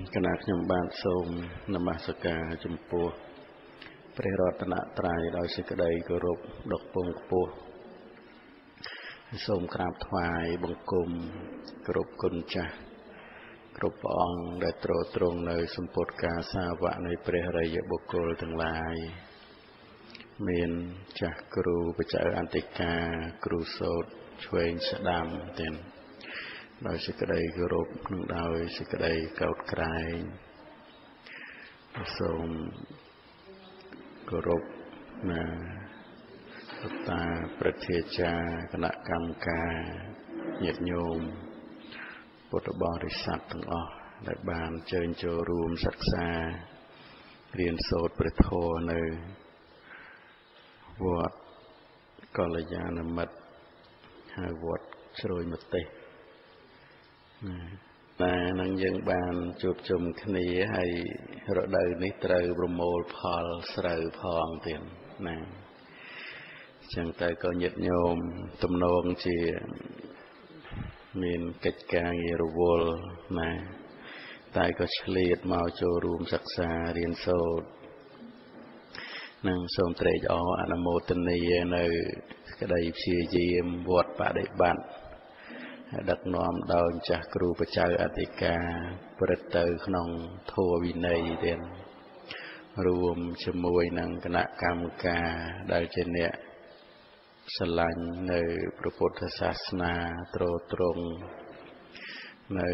គណៈខ្ញុំបានសូមនមស្ការចំពោះព្រះរតនត្រ័យដោយសេចក្តីគោរពដ៏ពងខ្ពស់សូមក្រាបថ្វាយបង្គំគ្រប់គុណចាស់គ្រប់ព្រះអង្គដែលទ្រទ្រង់នៅសម្ពុតការសាវកនៃព្រះរិយបុគ្គលទាំងឡាយមានចាស់គ្រូបច្ចៅអន្តិកាគ្រូសោតឆ្វេងស្ដាំទាំង ដោយសេចក្តីគោរពនិងដោយសេចក្តីកោតក្រែងសូមគោរពណាតាប្រធាចាគណៈកម្មការញាតិញោមពុទ្ធបរិស័ទទាំងអស់ដែលបានជើញចូលរួមសិក្សារៀនសូត្រព្រះធម៌នៅវត្តកល្យាណមិត្តហៅវត្តជ្រោយមទេស តែនឹងយើងបានជួបជុំគ្នាហើយរដូវនេះត្រូវប្រមូលផលស្រូវផងទៀតណាចឹងតែក៏ញាតញោមទំនងជាមានកិច្ចការងាររវល់ណាតែក៏ឆ្លៀតមកចូលរួមសិក្សារៀនសូត្រនឹងសូមត្រេកអរអនុមោទនីនៅ ក្តីព្យាយាមវត្តបដិបត្តិ ដឹកនាំដោយចាស់គ្រូបច្ចៅអធិការព្រឹត្តទៅក្នុងធម៌វិន័យទៀតរួមជាមួយនឹងគណៈកម្មការដែលជាអ្នកស្រឡាញ់នៅព្រះពុទ្ធសាសនាត្រត្រង់នៅ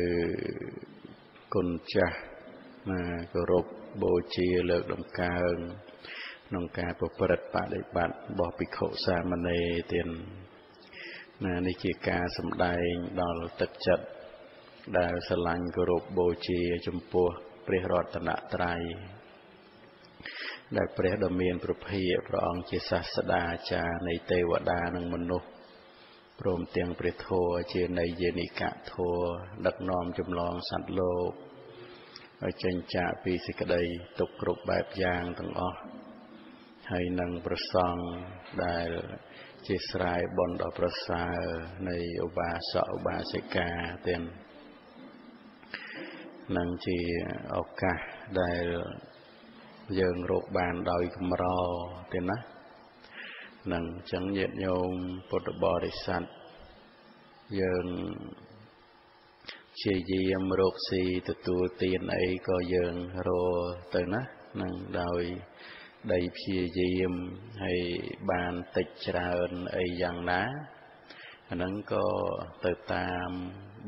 គុណចាស់ណាគោរពបូជាលើកដំកើងក្នុងការប្រព្រឹត្តបដិបត្តិរបស់ភិក្ខុសាមណេរទៀត ណានេះជាការសម្ដែងដល់ទឹកចិត្តដែលស្រឡាញ់គោរពបូជាចំពោះព្រះរតនត្រ័យដែលព្រះដ៏មានប្រភិយព្រះអង្គជាសាស្តាចារ្យនៃទេវតានិងមនុស្សព្រមទាំងព្រះធម៌ជានៃយនិកធម៌ដឹកនាំចម្លងសត្វលោកឲ្យចេញចាកពីសេចក្តីទុក្ខគ្រប់បែបយ៉ាងទាំងអស់ហើយនឹងប្រសង់ដែលជាស្រ័យបនដ៏ប្រសើរនៃឧបាសកឧបាសិកាទាំងនឹងជាឱកាសដែលយើងរកបានដោយកម្រទេណានឹងចឹងញាតិញោមពុទ្ធបរិស័ទយើងជាយាមរកស៊ីទទួលទានអីក៏យើងរទៅណានឹងដោយ ដីព្យាយាមហើយបានតិចច្រើនអីយ៉ាងណាអាហ្នឹងក៏ទៅតាម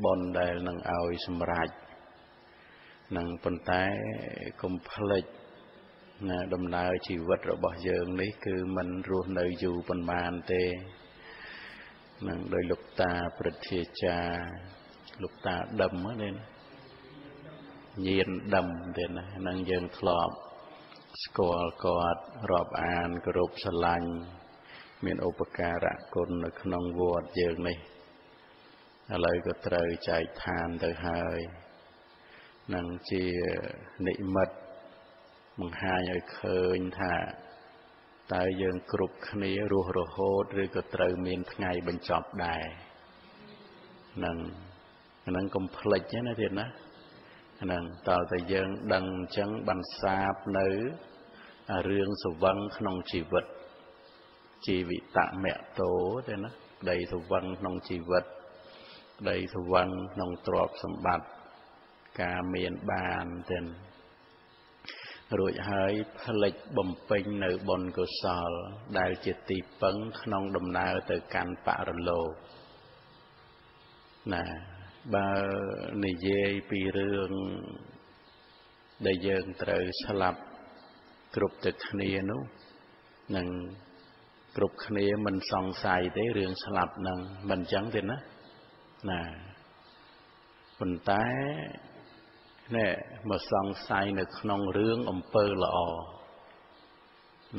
បុណ្យដែលនឹងឲ្យសម្រេចនឹងប៉ុន្តែកុំភ្លេចណាដំណើរជីវិតរបស់យើងនេះគឺមិនរស់នៅយូរប៉ុន្មានទេនឹងដោយលោកតាប្រធាចាលោកតាដឹមហ្នឹងញៀនដឹមទេណានឹងយើងធ្លាប់ ស្គាល់គាត់រាប់អានគោរពស្រឡាញ់មានឧបការៈគុណនៅក្នុងវត្តយើងនេះឥឡូវក៏ត្រូវចែកឋានទៅហើយនឹងជានិមិត្តបង្ហាញឲ្យឃើញថាតើយើងគ្រប់គ្នារស់រហូតឬក៏ត្រូវមានថ្ងៃបញ្ចប់ដែរនឹងហ្នឹងកុំភ្លេចណាទៀតណា ហ្នឹងតើតែយើងដឹងអញ្ចឹងបានសាបនៅរឿងសវឹងក្នុងជីវិតជីវិតមតោទេណាក្តីសវឹងក្នុងជីវិតក្តីសវឹងក្នុងទ្រព្យសម្បត្តិការមានបានទេរួចហើយផ្លិចបំពេញនៅបុណ្យកុសល ដែលជាទីពឹងក្នុងដំណើរទៅកាន់បរលោកណា បើនិយាយពីរឿងដែលយើងត្រូវស្លាប់គ្រប់ទឹកគ្នានោះនឹងគ្រប់គ្នាមិនសង្ស័យទេរឿងស្លាប់នឹងមិនអញ្ចឹងទេណាណាប៉ុន្តែនេះមកសង្ស័យនៅក្នុងរឿងអំពើល្អ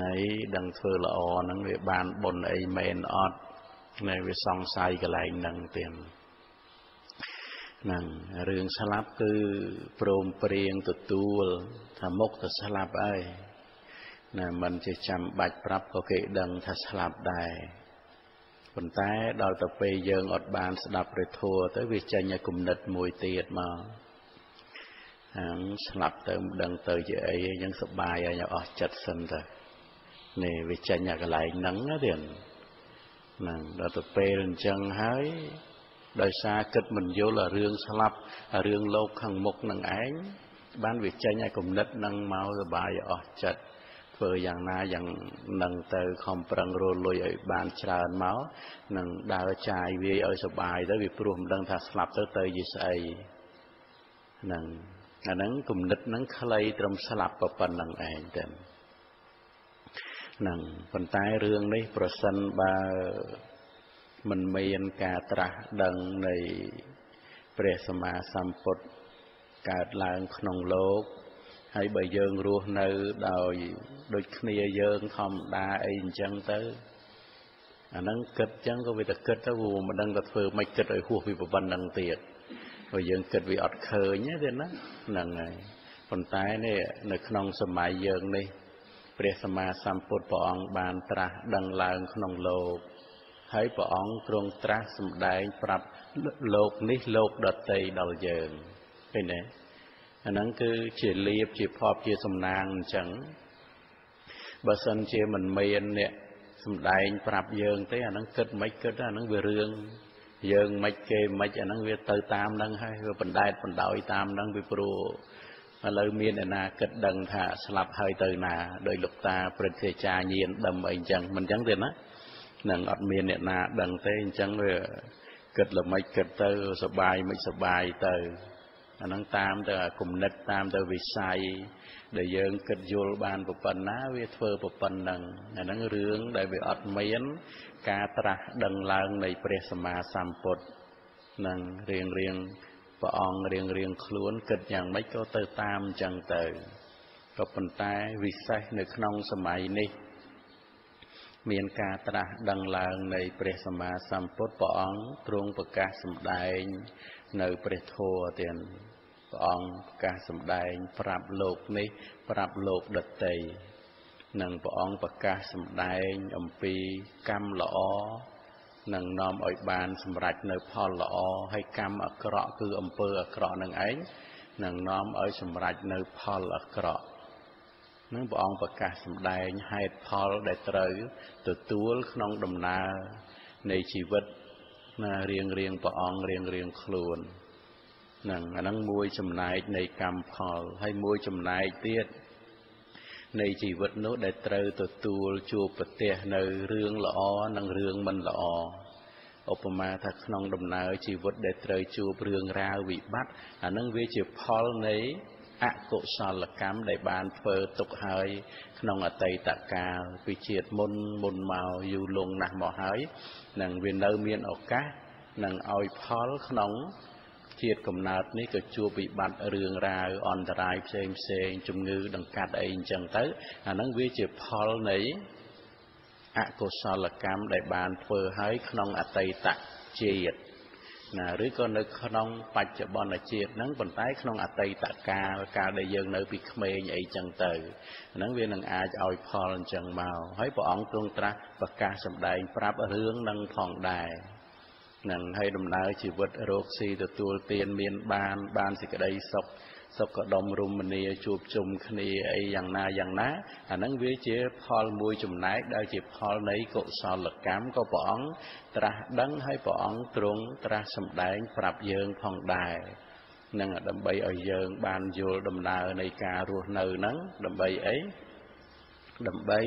ណៃដឹងធ្វើល្អហ្នឹងវាបានបុណ្យអីមែនអត់ណែវាសង្ស័យកន្លែងហ្នឹងទៀតហ្នឹងរឿងស្លាប់គឺព្រមព្រៀងទទួលថាមុខទៅស្លាប់ហើយណាមិនជាចាំបាច់ប្រាប់ក៏គេដឹងថាស្លាប់ដែរប៉ុន្តែដល់ទៅពេលយើងអត់បានស្ដាប់ព្រះធម៌ទៅវាចេញឲ្យគំនិតមួយទៀតមកហាងស្លាប់ទៅមិនដឹងទៅជាអីហ្នឹងសុបាយហើយអស់ចិត្តសិនទៅនេះវាចេញអាកន្លែងហ្នឹងណាទៀតហ្នឹងដល់ទៅពេលអញ្ចឹងហើយ ដោយសារគិតមិនយល់អារឿងស្លាប់អារឿងលោកខាងមុខនឹងឯងបានវាចេញឲ្យគំនិតនឹងមកសុបាយអស់ចិត្តធ្វើយ៉ាងណាយ៉ាងនឹងទៅខំប្រឹងរលួយឲ្យបានច្រើនមកនឹងដើរចាយវាយឲ្យសុបាយទៅវាព្រោះមិនដឹងថាស្លាប់ទៅទៅជាស្អីហ្នឹងអាហ្នឹងគំនិតហ្នឹងខ្លីត្រឹមស្លាប់ប៉ុណ្្នឹងឯងទៅហ្នឹងប៉ុន្តែរឿងនេះប្រសិនបើ មិនមានការត្រាស់ដឹងនៃព្រះសម្មាសម្ពុទ្ធកើតឡើងក្នុងលោកហើយបើយើងរស់នៅដោយដូចគ្នាយើងធម្មតាអីអញ្ចឹងទៅអាហ្នឹងគិតអញ្ចឹងក៏វាតែគិតទៅវាមិនដឹងទៅធ្វើមិនគិតឲ្យហួសពីប៉ុណ្្នឹងទៀតព្រោះយើងគិតវាអត់ឃើញទេណាហ្នឹងហើយប៉ុន្តែនេះនៅក្នុងសម័យយើងនេះ ព្រះសម្មាសម្ពុទ្ធព្រះអង្គបានត្រាស់ដឹងឡើងក្នុងលោក ហើយព្រះអង្គទ្រង់ត្រាស់សម្ដែងប្រាប់លោកនេះលោកដតីដល់យើងឃើញទេអាហ្នឹងគឺជាលៀបជាភពជាសំណាងអញ្ចឹងបើសិនជាមិនមានអ្នកសំដែងប្រាប់យើងទេអាហ្នឹងគិតមិនគិតអាហ្នឹងវារឿងយើងមិនគេមិនអាហ្នឹងវាទៅតាមហ្នឹងហើយវាបណ្ដែតបណ្ដោយតាមហ្នឹងពីព្រោះឥឡូវមានអ្នកណាគិតដឹងថាស្លាប់ហើយទៅណាដោយលោកតាព្រឹទ្ធាចារ្យញៀនដឹមអីអញ្ចឹងមិនអញ្ចឹងទេណា នឹងអត់មានអ្នកណាដឹងទេអញ្ចឹងវាគិតល្មិចគិតទៅសបាយមិនសបាយទៅអាហ្នឹងតាមទៅគំនិតតាមទៅវិស័យដែលយើងគិតយល់បានប៉ុណ្ណាវាធ្វើប៉ុណ្ណឹងអាហ្នឹងរឿងដែលវាអត់មាន ការត្រាស់ដឹងឡើងនៃព្រះសម្មាសម្ពុទ្ធនឹងរៀងរៀងព្រះអង្គរៀងរៀងខ្លួនគិតយ៉ាងម៉េចក៏ទៅតាមអញ្ចឹងទៅក៏ប៉ុន្តែវិសេសនៅក្នុងសម័យនេះ មានការត្រាស់ដឹងឡើងនៃព្រះសម្មាសម្ពុទ្ធព្រះអង្គទ្រង់ប្រកាសសម្ដែងនៅព្រះធម៌ទៀតព្រះអង្គប្រកាសសម្ដែង ប្រាប់លោកនេះ ប្រាប់លោកដតីនិងព្រះអង្គប្រកាសសម្ដែងអំពីកម្មល្អនឹងនាំឲ្យបានសម្រេចនៅផលល្អហើយកម្មអាក្រក់គឺអំពើអាក្រក់នឹងឯងនឹងនាំឲ្យសម្រេចនៅផលអាក្រក់ នឹងព្រះអង្គប្រកាសសម្ដែងហេតុផលដែលត្រូវទទួលក្នុងដំណើរនៃជីវិតណារៀងរៀងព្រះអង្គរៀងរៀងខ្លួនហ្នឹងអាហ្នឹងមួយចំណែកនៃកម្មផលហើយមួយចំណែកទៀតនៃជីវិតនោះដែលត្រូវទទួលជួបប្រទះនៅរឿងល្អនិងរឿងមិនល្អឧបមាថាក្នុងដំណើរជីវិតដែលត្រូវជួបរឿងរ៉ាវវិបត្តិអានឹងវាជាផលនៃ អកុសលកម្មដែលបានធ្វើទុកហើយ ក្នុងអតីតកាលពីជាតិមុនមុនមកយូរលង់ណាស់មកហើយនឹងវានៅមានឱកាសនឹងឲ្យផលក្នុងជាតិកំណើតនេះក៏ជួបវិបត្តិរឿងរ៉ាវអន្តរាយផ្សេងផ្សេងជំងឺដង្កាត់អីអញ្ចឹងទៅអាហ្នឹងវាជាផលនៃអកុសលកម្មដែលបានធ្វើឲ្យក្នុងអតីតជាតិ ណាឬក៏នៅក្នុងបច្ចុប្បន្នជាតិហ្នឹងប៉ុន្តែក្នុងអតីតកាលកាលដែលយើងនៅពីក្មេងអីចឹងទៅហ្នឹងវានឹងអាចឲ្យផលអញ្ចឹងមកហើយព្រះអង្គទ្រង់ត្រាស់ប្រកាសសម្ដែងប្រាប់រឿងនឹងផងដែរនឹងហើយដំណើរជីវិតរកស៊ីទទួលទានមានបានបានសេចក្តីសុខ សុខដុមរមនាជួបជុំគ្នាអីយ៉ាងណាយ៉ាងណាអាហ្នឹងវាជាផលមួយចំណែកដែលជាផលនៃកុសលកម្មក៏ព្រះអង្គត្រាស់ដឹងហើយព្រះអង្គទ្រង់ត្រាស់សម្ដែងប្រាប់យើងផងដែរនឹងដើម្បីឲ្យយើងបានយល់ដំណើរនៃការរស់នៅហ្នឹងដើម្បីអីដើម្បី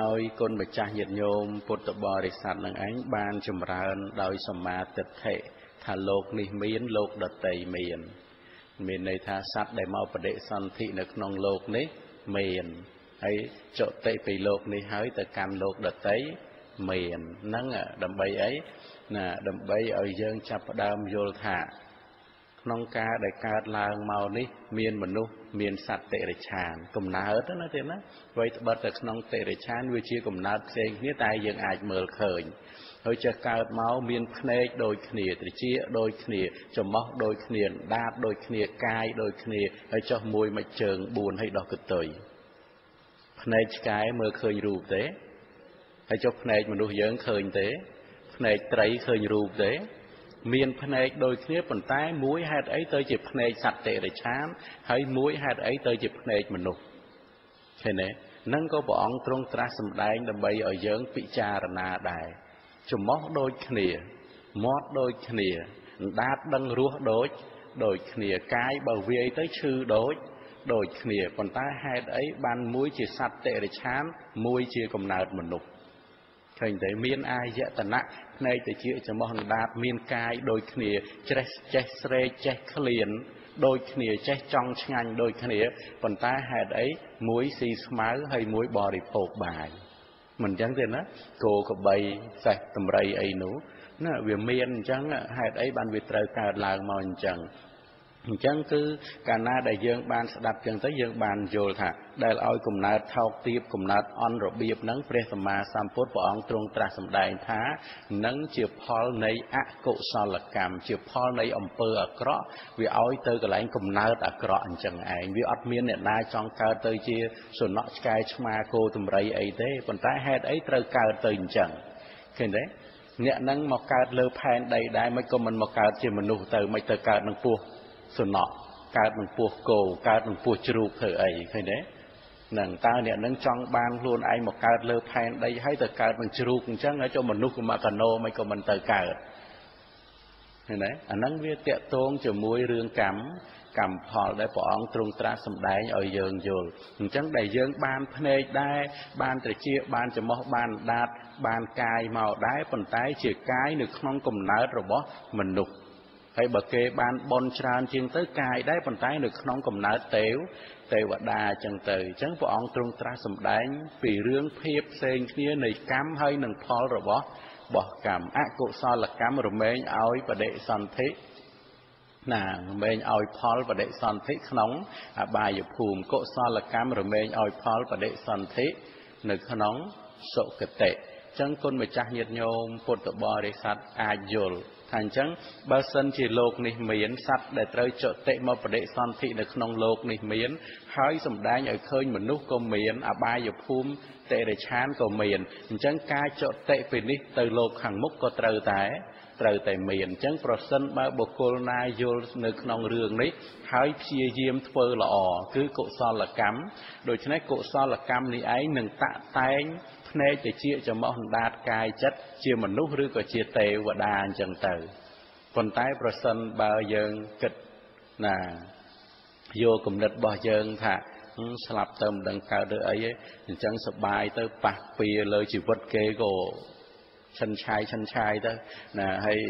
ឲ្យគុណម្ចាស់ញាតិញោមពុទ្ធបរិស័ទនឹងឯងបានចម្រើនដោយសមាទិដ្ឋិថាលោកនេះមានលោកដតីមាន មានន័យថាសត្វដែលមកបដិសន្ធិនៅក្នុងលោកនេះមានហើយចតិពីលោកនេះហើយទៅកាន់លោកដតីមានហ្នឹងដើម្បីអីណាដើម្បីឲ្យយើងចាប់ផ្ដើមយល់ថា ក្នុងការដែលកើតឡើងមកនេះ មានមនុស្សមានសត្វតិរិឆានកំណើតណាទេណាអ្វីត្បិតតែក្នុងតិរិឆានវាជាកំណើតផ្សេងគ្នាតែយើងអាចមើលឃើញហើយចេះកើតមកមានភ្នែកដូចគ្នាត្រចៀកដូចគ្នាច្រមុះដូចគ្នាដាតដូចគ្នាកាយដូចគ្នាហើយចុះមួយមួយជើង4ហើយដោះកតុយភ្នែកឆ្កែមើលឃើញរូបទេហើយចុះភ្នែកមនុស្សយើងឃើញទេភ្នែកត្រីឃើញរូបទេ មានភ្នែកដូចគ្នាប៉ុន្តែមួយហេតុអីទៅជាភ្នែកសត្វតិរិឆានហើយមួយហេតុអីទៅជាភ្នែកមនុស្សឃើញទេនឹងក៏ព្រះអង្គទ្រង់ត្រាស់សម្ដែងដើម្បីឲ្យយើងពិចារណាដែរចំមោះដូចគ្នាមាត់ដូចគ្នាអណ្ដាតដឹងរសដូចដូចគ្នាកាយបើវាយទៅឈឺដូចដូចគ្នាប៉ុន្តែហេតុអីបានមួយជាសត្វតិរិឆានមួយជាកំណើតមនុស្សឃើញតែមានអាយតនៈ ភ្នែកតិចចំោះអណ្ដាតមានកាយដូចគ្នាច្រេះចេះស្រែកចេះក្លៀនដូចគ្នាចេះចង់ឆ្ងាញ់ដូចគ្នាប៉ុន្តែហេតុអីមួយស៊ីស្មៅហើយមួយបរិភោគបាយមិនអញ្ចឹងទេណាគោក្របីសេះតម្រៃអីនោះណាវាមានអញ្ចឹងហេតុអីបានវាត្រូវកើតឡើងមកអញ្ចឹង អញ្ចឹងគឺកាលណាដែលយើងបានស្ដាប់ចឹងទៅយើងបានយល់ថាដែលឲ្យកំណើតថោកទាបកំណើតអន់របៀបហ្នឹងព្រះសម្មាសម្ពុទ្ធព្រះអង្គទ្រង់ត្រាស់សម្ដែងថានឹងជាផលនៃអកុសលកម្មជាផលនៃអំពើអាក្រក់វាឲ្យទៅកន្លែងកំណើតអាក្រក់អញ្ចឹងឯងវាអត់មានអ្នកណាចង់កើតទៅជាសំណក់ឆ្កែឆ្មាគោតម្រៃអីទេប៉ុន្តែហេតុអីត្រូវកើតទៅអញ្ចឹងឃើញទេអ្នកនឹងមកកើតលើផែនដីដែរមិនក៏មិនមកកើតជាមនុស្សទៅមិនទៅកើតនឹងពោះសំ ណក់កើតនឹងពោះគោកើតនឹងពោះជ្រូកធ្វើអីឃើញទេនឹងតើអ្នកនឹងចង់បានខ្លួនឯងមកកើតលើផែនដីហើយទៅកើតនឹងជ្រូកអញ្ចឹងហើយចុះមនុស្សក៏មកកណោមិនក៏មិនទៅកើតឃើញទេអាហ្នឹងវាតកតងជាមួយរឿងកម្មកម្មផលដែលព្រះអង្គទ្រង់ត្រាស់សម្ដែងឲ្យយើងយល់អញ្ចឹងដែលយើងបានភ្នែកដែរបានត្រចៀកបានច្រមុះបានដាតបានកាយមកដែរប៉ុន្តែជាកាយនៅក្នុងកំណើតរបស់មនុស្ស ហើយបើគេបានបនច្រើនជាងទៅកាយដែរប៉ុន្តែនៅក្នុងកំណើតទេវទេវតាអញ្ចឹងទៅអញ្ចឹងព្រះអង្គទ្រង់ត្រាស់សម្ដែងពីរឿងភាពផ្សេងគ្នានៃកម្មហើយនឹងផលរបស់បោះកម្មអកុសលកម្មរមែងឲ្យបដិសន្ធិណារមែងឲ្យផលបដិសន្ធិក្នុងអបាយភូមិកុសលកម្មរមែងឲ្យផលបដិសន្ធិនៅក្នុងសុគតិចឹងគុណម្ចាស់ញាតិញោមពុទ្ធបរិស័ទអាចយល់ ថាអញ្ចឹងបើសិនជាលោកនេះមានសត្វដែលត្រូវចតិមកបដិសន្ធិនៅក្នុងលោកនេះមាន ហើយសំដែងឲ្យឃើញមនុស្សក៏មាន អបាយភូមិតិរិឆានក៏មានអញ្ចឹងការចតិពីនេះទៅលោកខាងមុខក៏ត្រូវតែត្រូវតែមានអញ្ចឹងប្រសិនបើបុគ្គលណាយល់នៅក្នុងរឿងនេះហើយព្យាយាមធ្វើល្អគឺកុសលកម្មដូច្នេះកុសលកម្មនេះឯងនឹងតាក់តែង ភ្នែកតិចចំោះអណ្ដាតកាយចិត្តជាមនុស្សឬក៏ជាទេវតាអញ្ចឹងទៅប៉ុន្តែប្រសិនបើយើងគិតណាយកគំនិតរបស់យើងថាស្លាប់ទៅមិនដឹងកើតឬអីទេអញ្ចឹងសបាយទៅប៉ះពៀលើជីវិតគេក៏ ឆិនឆាយឆិនឆាយទៅណាហើយ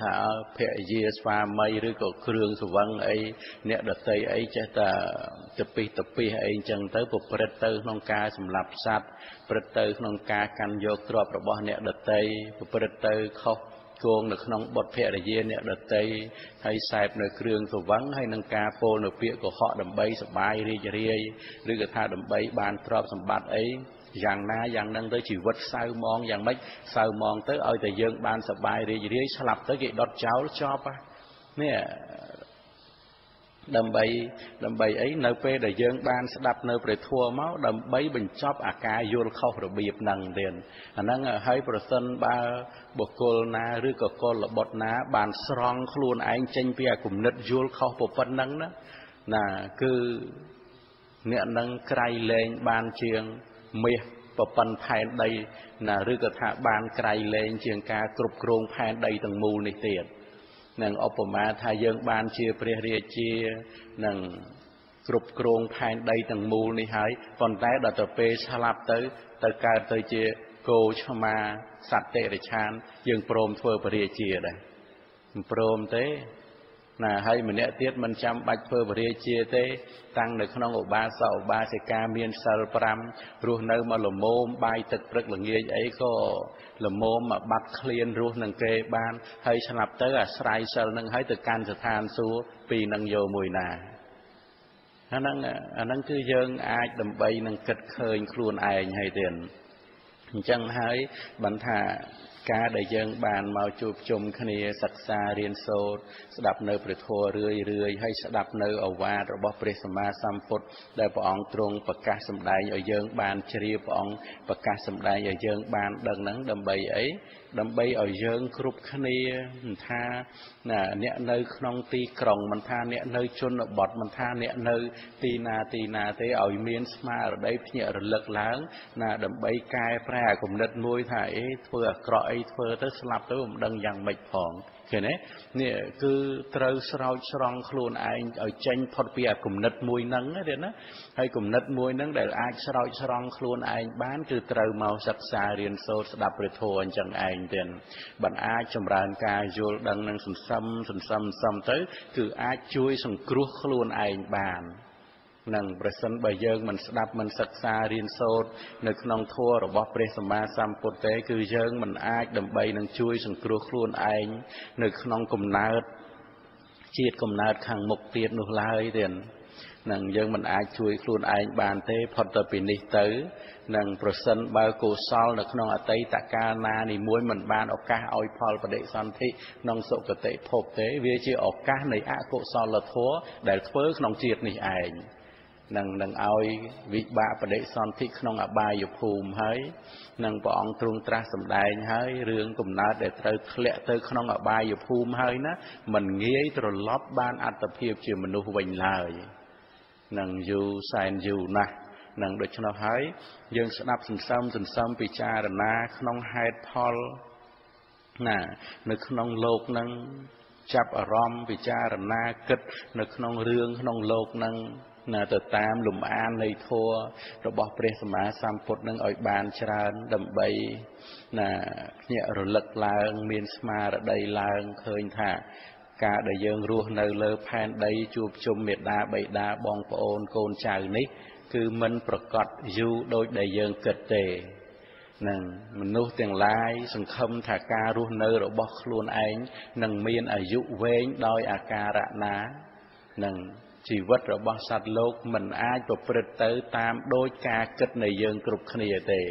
ថាភរិយាស្វាមីឬក៏គ្រឿងសវឹងអីអ្នកដតីអីចេះតែទៅពិសទៅពិសអីអញ្ចឹងទៅប្រព្រឹត្តទៅក្នុងការសម្លាប់សត្វប្រព្រឹត្តទៅក្នុងការកាន់យកទ្រព្យរបស់អ្នកដតីប្រព្រឹត្តទៅខុសគងនៅក្នុងបុត្រភរិយាអ្នកដតីហើយសែបនៅគ្រឿងសវឹងហើយនឹងការពោលនៅពាក្យកុហកដើម្បីសបាយរីករាយឬក៏ថាដើម្បីបានទ្រព្យសម្បត្តិអី យ៉ាងណាយ៉ាងនឹងទៅជីវិតសៅมองយ៉ាងម៉េចសៅมองទៅឲ្យតែយើងបានសបាយរីករាយស្លាប់ទៅគេដុតចោលចប់នេះដើម្បីដើម្បីអីនៅពេលដែលយើងបានស្ដាប់នៅព្រះធម៌មកដើម្បីបញ្ចប់អាការយល់ខុសរបៀបហ្នឹងទៀតអាហ្នឹងហើយប្រសិនបើបុគ្គលណាឬក៏កុលបុត្រណា បានស្រង់ខ្លួនឯងចេញពីអាគំនិតយល់ខុសប៉ុណ្ណឹងណាណាគឺអ្នកនឹងក្រៃលែងបានជាង មាសប្រប៉ិនផែនដីណាឬក៏ថាបានក្រៃលែងជាងការគ្រប់គ្រងផែនដីទាំងមូលនេះទៀតនឹងឧបមាថាយើងបានជាព្រះរាជានឹងគ្រប់គ្រងផែនដីទាំងមូលនេះហើយប៉ុន្តែដល់ទៅពេលស្លាប់ទៅ ទៅកើតទៅជាគោឆ្មាសត្វតិរិឆាន យើងព្រមធ្វើពរាជាដែរមិនព្រមទេ ណាហើយម្នាក់ទៀតមិនចាំបាច់ធ្វើពរាជាទេ តាំងនៅក្នុងឧបាសកឧបាសិកាមានសិល5រស់នៅមកលមោមបាយទឹកព្រឹកល្ងាចអីក៏លមោមមកបាត់ឃ្លានរស់នឹងគេបាន ហើយស្លាប់ទៅអាស្រ័យសិលនឹងហើយទៅកាន់ស្ថានសួគ៌ពីនឹងយកមួយណាអាហ្នឹងអាហ្នឹងគឺយើងអាចដើម្បីនឹងគិតឃើញខ្លួនឯងហើយទៀតអញ្ចឹងហើយបានថា ការដែលយើងបានមកជួបជុំគ្នាសិក្សារៀនសូត្រស្ដាប់នៅព្រះធម៌រឿយរឿយហើយស្ដាប់នៅអវាទរបស់ព្រះសម្មាសម្ពុទ្ធដែលព្រះអង្គទ្រង់ប្រកាសសម្ដែងឲ្យយើងបានជ្រាបព្រះអង្គប្រកាសសម្ដែងឲ្យយើងបានដឹងហ្នឹងដើម្បីអី ដើម្បីឲ្យយើងគ្រប់គ្នាមិនថាណាអ្នកនៅក្នុងទីក្រុងមិនថាអ្នកនៅជនបទមិនថាអ្នកនៅទីណាទីណាទេឲ្យមានស្មារតីភ្ញាក់រលឹកឡើង ណាដើម្បីកែប្រែគំនិតមួយថាអេធ្វើអាក្រក់អីធ្វើទៅស្លាប់ទៅមិនដឹងយ៉ាងម៉េចផង ឃើញទេនេះគឺត្រូវស្រោចស្រង់ខ្លួនឯងឲ្យចេញផុតពីអាគំនិតមួយហ្នឹងទេណាហើយគំនិតមួយហ្នឹងដែលអាចស្រោចស្រង់ខ្លួនឯងបានគឺត្រូវមកសិក្សារៀនសូត្រស្ដាប់ព្រះធម៌អញ្ចឹងឯងទៀតបានអាចចម្រើនការយល់ដឹងនឹងសន្សំសន្សំសន្សំទៅ គឺអាចជួយសង្គ្រោះខ្លួនឯងបាន នឹងប្រសិនបើយើងមិនស្ដាប់មិនសិក្សារៀនសូត្រនៅក្នុងធម៌របស់ព្រះសម្មាសម្ពុទ្ធទេគឺយើងមិនអាចដើម្បីនឹងជួយសង្គ្រោះខ្លួនឯងនៅក្នុងកំណើតជាតិកំណើតខាងមុខទៀតនោះឡើយទេនឹងយើងមិនអាចជួយខ្លួនឯងបានទេផុតទៅពីនេះទៅនឹងប្រសិនបើកុសលនៅក្នុងអតីតកាលណានីមួយមិនបានឱកាសឲ្យផលបដិសន្ធិក្នុងសុគតិភពទេ វាជាឱកាសនៃអកុសលធម៌ដែលធ្វើក្នុងជាតិនេះឯង នឹងនឹងឲ្យវិបាកបដិសន្ធិក្នុងអបាយភូមិហើយនឹងព្រះអង្គទ្រង់ត្រាស់សម្ដែងហើយរឿងកំណើតដែលត្រូវធ្លាក់ទៅក្នុងអបាយភូមិហើយណាมันងាយត្រឡប់បានអត្តភាពជាមនុស្សវិញឡើយនឹងយូរសែនយូរណាស់នឹងដូច្នោះហើយយើងស្ដាប់សន្សំសន្សំពិចារណាក្នុងហេតុផលណានៅក្នុងលោកនឹងចាប់អារម្មណ៍ពិចារណាគិត នៅក្នុងរឿងក្នុងលោកនឹង ណាទៅតាមលំអាននៃធัวរបស់ព្រះសម្មាសម្ពុទ្ធនឹងឲ្យបានច្រើនដើម្បីណាភ្ញាក់រលឹកឡើង មានស្មារតីឡើងឃើញថាការដែលយើងរស់នៅលើផែនដីជួបជុំមេដាបៃតាបងប្អូនកូនចៅនេះ គឺមិនប្រកបយូរដូចដែលយើងគិតទេនឹងមនុស្សទាំងឡាយសង្ឃឹមថាការរស់នៅរបស់ខ្លួនឯងនឹងមានអាយុវែងដោយអាការៈណានឹង ជីវិតរបស់សត្វលោកមិនអាចប្រព្រឹត្តទៅតាមដោយការគិតនៃយើងគ្រប់គ្នាទេ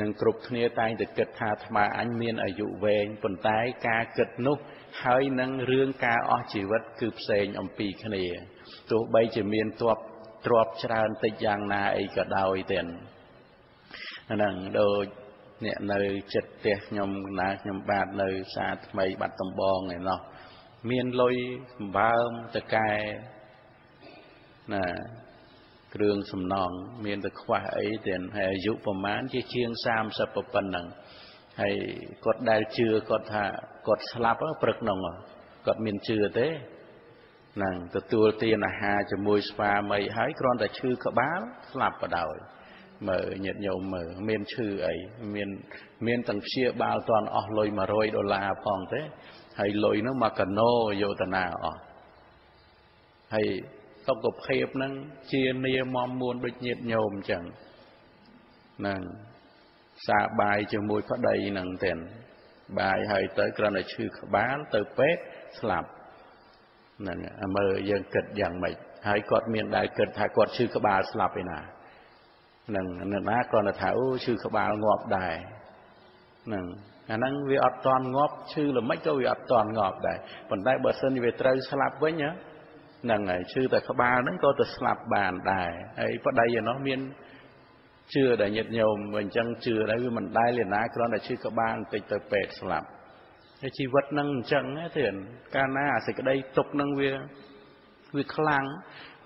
នឹងគ្រប់គ្នាតែងតែគិតថាអាត្មាអញមានអាយុវែងប៉ុន្តែការគិតនោះហើយនឹងរឿងការអស់ជីវិតគឺផ្សេងអំពីគ្នាទោះបីជាមានទ្រពទ្រពច្រើនតិចយ៉ាងណាអីក៏ដោយទេហ្នឹងដូចអ្នកនៅចិត្តផ្ទះខ្ញុំណាខ្ញុំបាទនៅផ្សារថ្មីបាត់ដំបងឯណោះមានលុយសម្បើមតកែ ណាគ្រឿងសំណងមានតែខ្វះអីទៀតហើយអាយុប្រមាណជាជាង30ប៉ុណ្ណឹងហើយគាត់ដែលជឿគាត់ថាគាត់ស្លាប់ព្រឹកនោះគាត់មានជឿទេនឹងទទួលទានអាហារជាមួយស្វាមីហើយគ្រាន់តែឈឺក្បាលស្លាប់បដ ாய் មើលញាតញោមមើលមានឈឺអីមានមានទាំងព្យាបាលតន់អស់លុយ100ដុល្លារផងទេហើយលុយនោះមកកាណូយកតាណាអស់ហើយ សុខភាពហ្នឹងជានាមមមួនដូចញាតញោមអញ្ចឹងហ្នឹងសាបាយជាមួយប្តីហ្នឹងទេបាយហើយទៅគ្រាន់តែឈឺក្បាលទៅពេទ្យស្លាប់ហ្នឹងមើលយើងគិតយ៉ាងម៉េចហើយគាត់មានដែលគិតថាគាត់ឈឺក្បាលស្លាប់ឯណាហ្នឹងនៅណាគ្រាន់តែថាអូឈឺក្បាលងាប់ដែរហ្នឹងអាហ្នឹងវាអត់តន់ងាប់ឈឺល្មិចក៏វាអត់តន់ងាប់ដែរប៉ុន្តែបើសិនជាវាត្រូវស្លាប់វិញហ្នឹងហើយឈឺតែក្បាលហ្នឹងក៏ទៅស្លាប់បានដែរហើយប្តីឯនោះមានជឿដែលញាតញោមអញ្ចឹងជឿដែរវាមិនដែលលណាគ្រាន់តែឈឺក្បាលបន្តិចទៅពេទ្យស្លាប់ហើយជីវិតហ្នឹងអញ្ចឹងទេកាលណាអាសេចក្តីទុកហ្នឹងវាវាខ្លាំង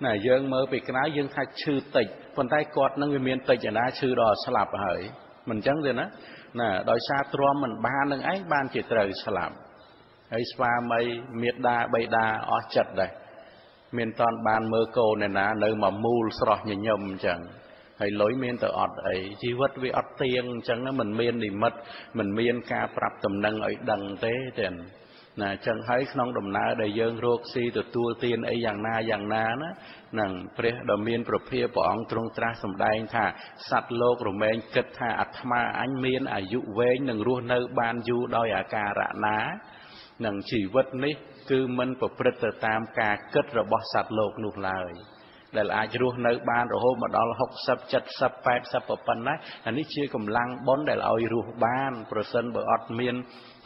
ណាយើងមើលពីក្រៅយើងថាឈឺតិចប៉ុន្តែគាត់នឹងវាមានតិចឯណាឈឺដល់ស្លាប់ហើយមិនអញ្ចឹងទេណាណាដោយសារទ្រាំមិនបាននឹងឯងបានជាត្រូវស្លាប់ហើយស្វាមីមេដាបៃតាអស់ចិត្តដែរ មានតន់បានមើលកូនឯណា នៅមកមូលស្រស់ញញឹមអញ្ចឹងហើយលុយមានទៅអត់អីជីវិតវាអត់ទៀងអញ្ចឹងមិនមាននិមិត្តមិនមានការប្រាប់តំណែងឲ្យដឹងទេទេណាអញ្ចឹងហើយក្នុងដំណើរដែលយើងរកស៊ីទទួលទានអីយ៉ាងណាយ៉ាងណាណានឹងព្រះដ៏មានប្រភាព្រះអង្គទ្រង់ត្រាស់សម្ដែងថាសត្វលោករមែងគិតថាអាត្មាអញមានអាយុវែងនឹងរស់នៅបានយូរដោយអាការៈណានឹងជីវិតនេះ គឺមិនប្រព្រឹត្តទៅតាមការគិតរបស់សត្វលោកនោះឡើយដែលអាចរស់នៅបានរហូតមកដល់60 70 80ប៉ុណ្ណាអានេះជាកម្លាំងបុណ្យដែលឲ្យរស់បានប្រសិនបើអត់មាន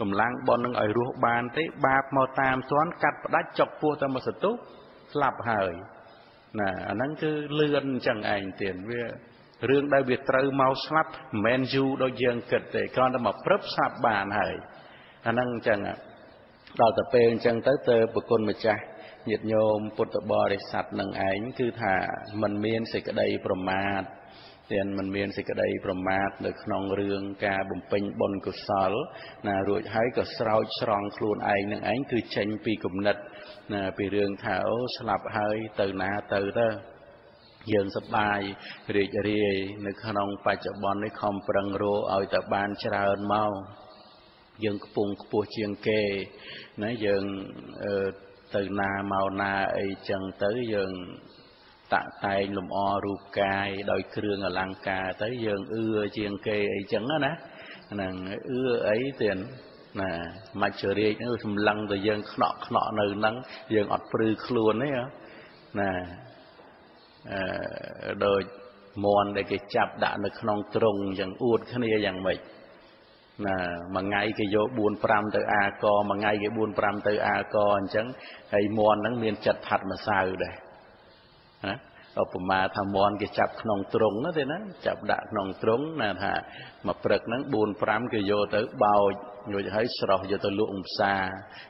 កម្លាំងបុណ្យនឹងឲ្យរស់បានទេបាបមកតាមទាន់កាត់ផ្ដាច់ចុកពោះតែមកសតុស្លាប់ហើយណាអាហ្នឹងគឺលឿនអញ្ចឹងឯងទៀតវារឿងដែលវាត្រូវមកស្លាប់មិនមែនយូរដូចយើងគិតទេគ្រាន់តែមកព្រឹបស្លាប់បានហើយអាហ្នឹងអញ្ចឹង ដល់ទៅពេលអញ្ចឹងទៅទៅប្រគុណម្ចាស់ញាតិញោមពុទ្ធបរិស័ទនឹងឯងគឺថាมันមានសេចក្តីប្រមាទទានមិនមានសេចក្តីប្រមាទនៅក្នុងរឿងការបំពេញបុណ្យកុសលណារួចហើយក៏ស្រោចស្រង់ខ្លួនឯងនឹងឯងគឺចេញពីគំនិតណាពីរឿងថាអូស្លាប់ហើយទៅណាទៅទៅយើងសប្បាយរីករាយនៅក្នុងបច្ចុប្បន្ននេះខំប្រឹងរកឲ្យតែបានច្រើនមក យើងខ្ពង់ខ្ពស់ជាងគេណាយើងទៅណាមកណាអីចឹងទៅយើងតាក់តែងលំអរូបកាយដោយគ្រឿងអលង្ការទៅយើងអឺជាងគេអីចឹងណាហ្នឹងអឺអីទៀតណាមច្ចរាជនោះសម្លឹងទៅយើងខ្នក់ខ្នក់នៅហ្នឹងយើងអត់ព្រឺខ្លួនទេណាអឺដូចមន់ដែលគេចាប់ដាក់នៅក្នុងទ្រុងអញ្ចឹងអួតគ្នាយ៉ាងម៉េច ណាមួយថ្ងៃគេយក4 5ទៅអាកមួយថ្ងៃគេ4 5ទៅអាកអញ្ចឹងហើយមន់ហ្នឹងមានចិត្តផាត់ម្សៅដែរណាឧបមាថាមន់គេចាប់ក្នុងទ្រុងទេណាចាប់ដាក់ក្នុងទ្រុងណាថាមួយព្រឹកហ្នឹង4 5គេយកទៅបោចរួចហើយស្រោះយកទៅលក់ផ្សារ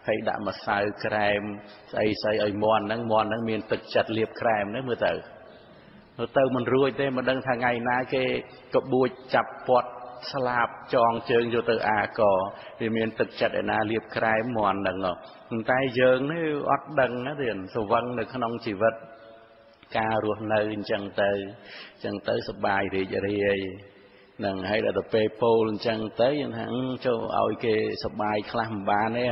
ហើយដាក់ម្សៅក្រែមស្អីស្អីឲ្យមន់ហ្នឹងមន់ហ្នឹងមានទឹកចិត្តលាបក្រែមហ្នឹងមើលទៅទៅមិនរួចទេមិនដឹងថាថ្ងៃណាគេកបួចចាប់ពាត់ ស្លាប់ចងជើងយកទៅអាកវាមានទឹកចិត្តឯណាលៀបក្រែមមន់ហ្នឹងប៉ុន្តែយើងនេះអត់ដឹងណាទៀតសវឹងនៅក្នុងជីវិតការរស់នៅអញ្ចឹងទៅអញ្ចឹងទៅសបាយរីករាយនឹងហើយដល់ទៅពេលពោលអញ្ចឹងទៅយើងថាចូលឲ្យគេសបាយខ្លះមិនបានទេ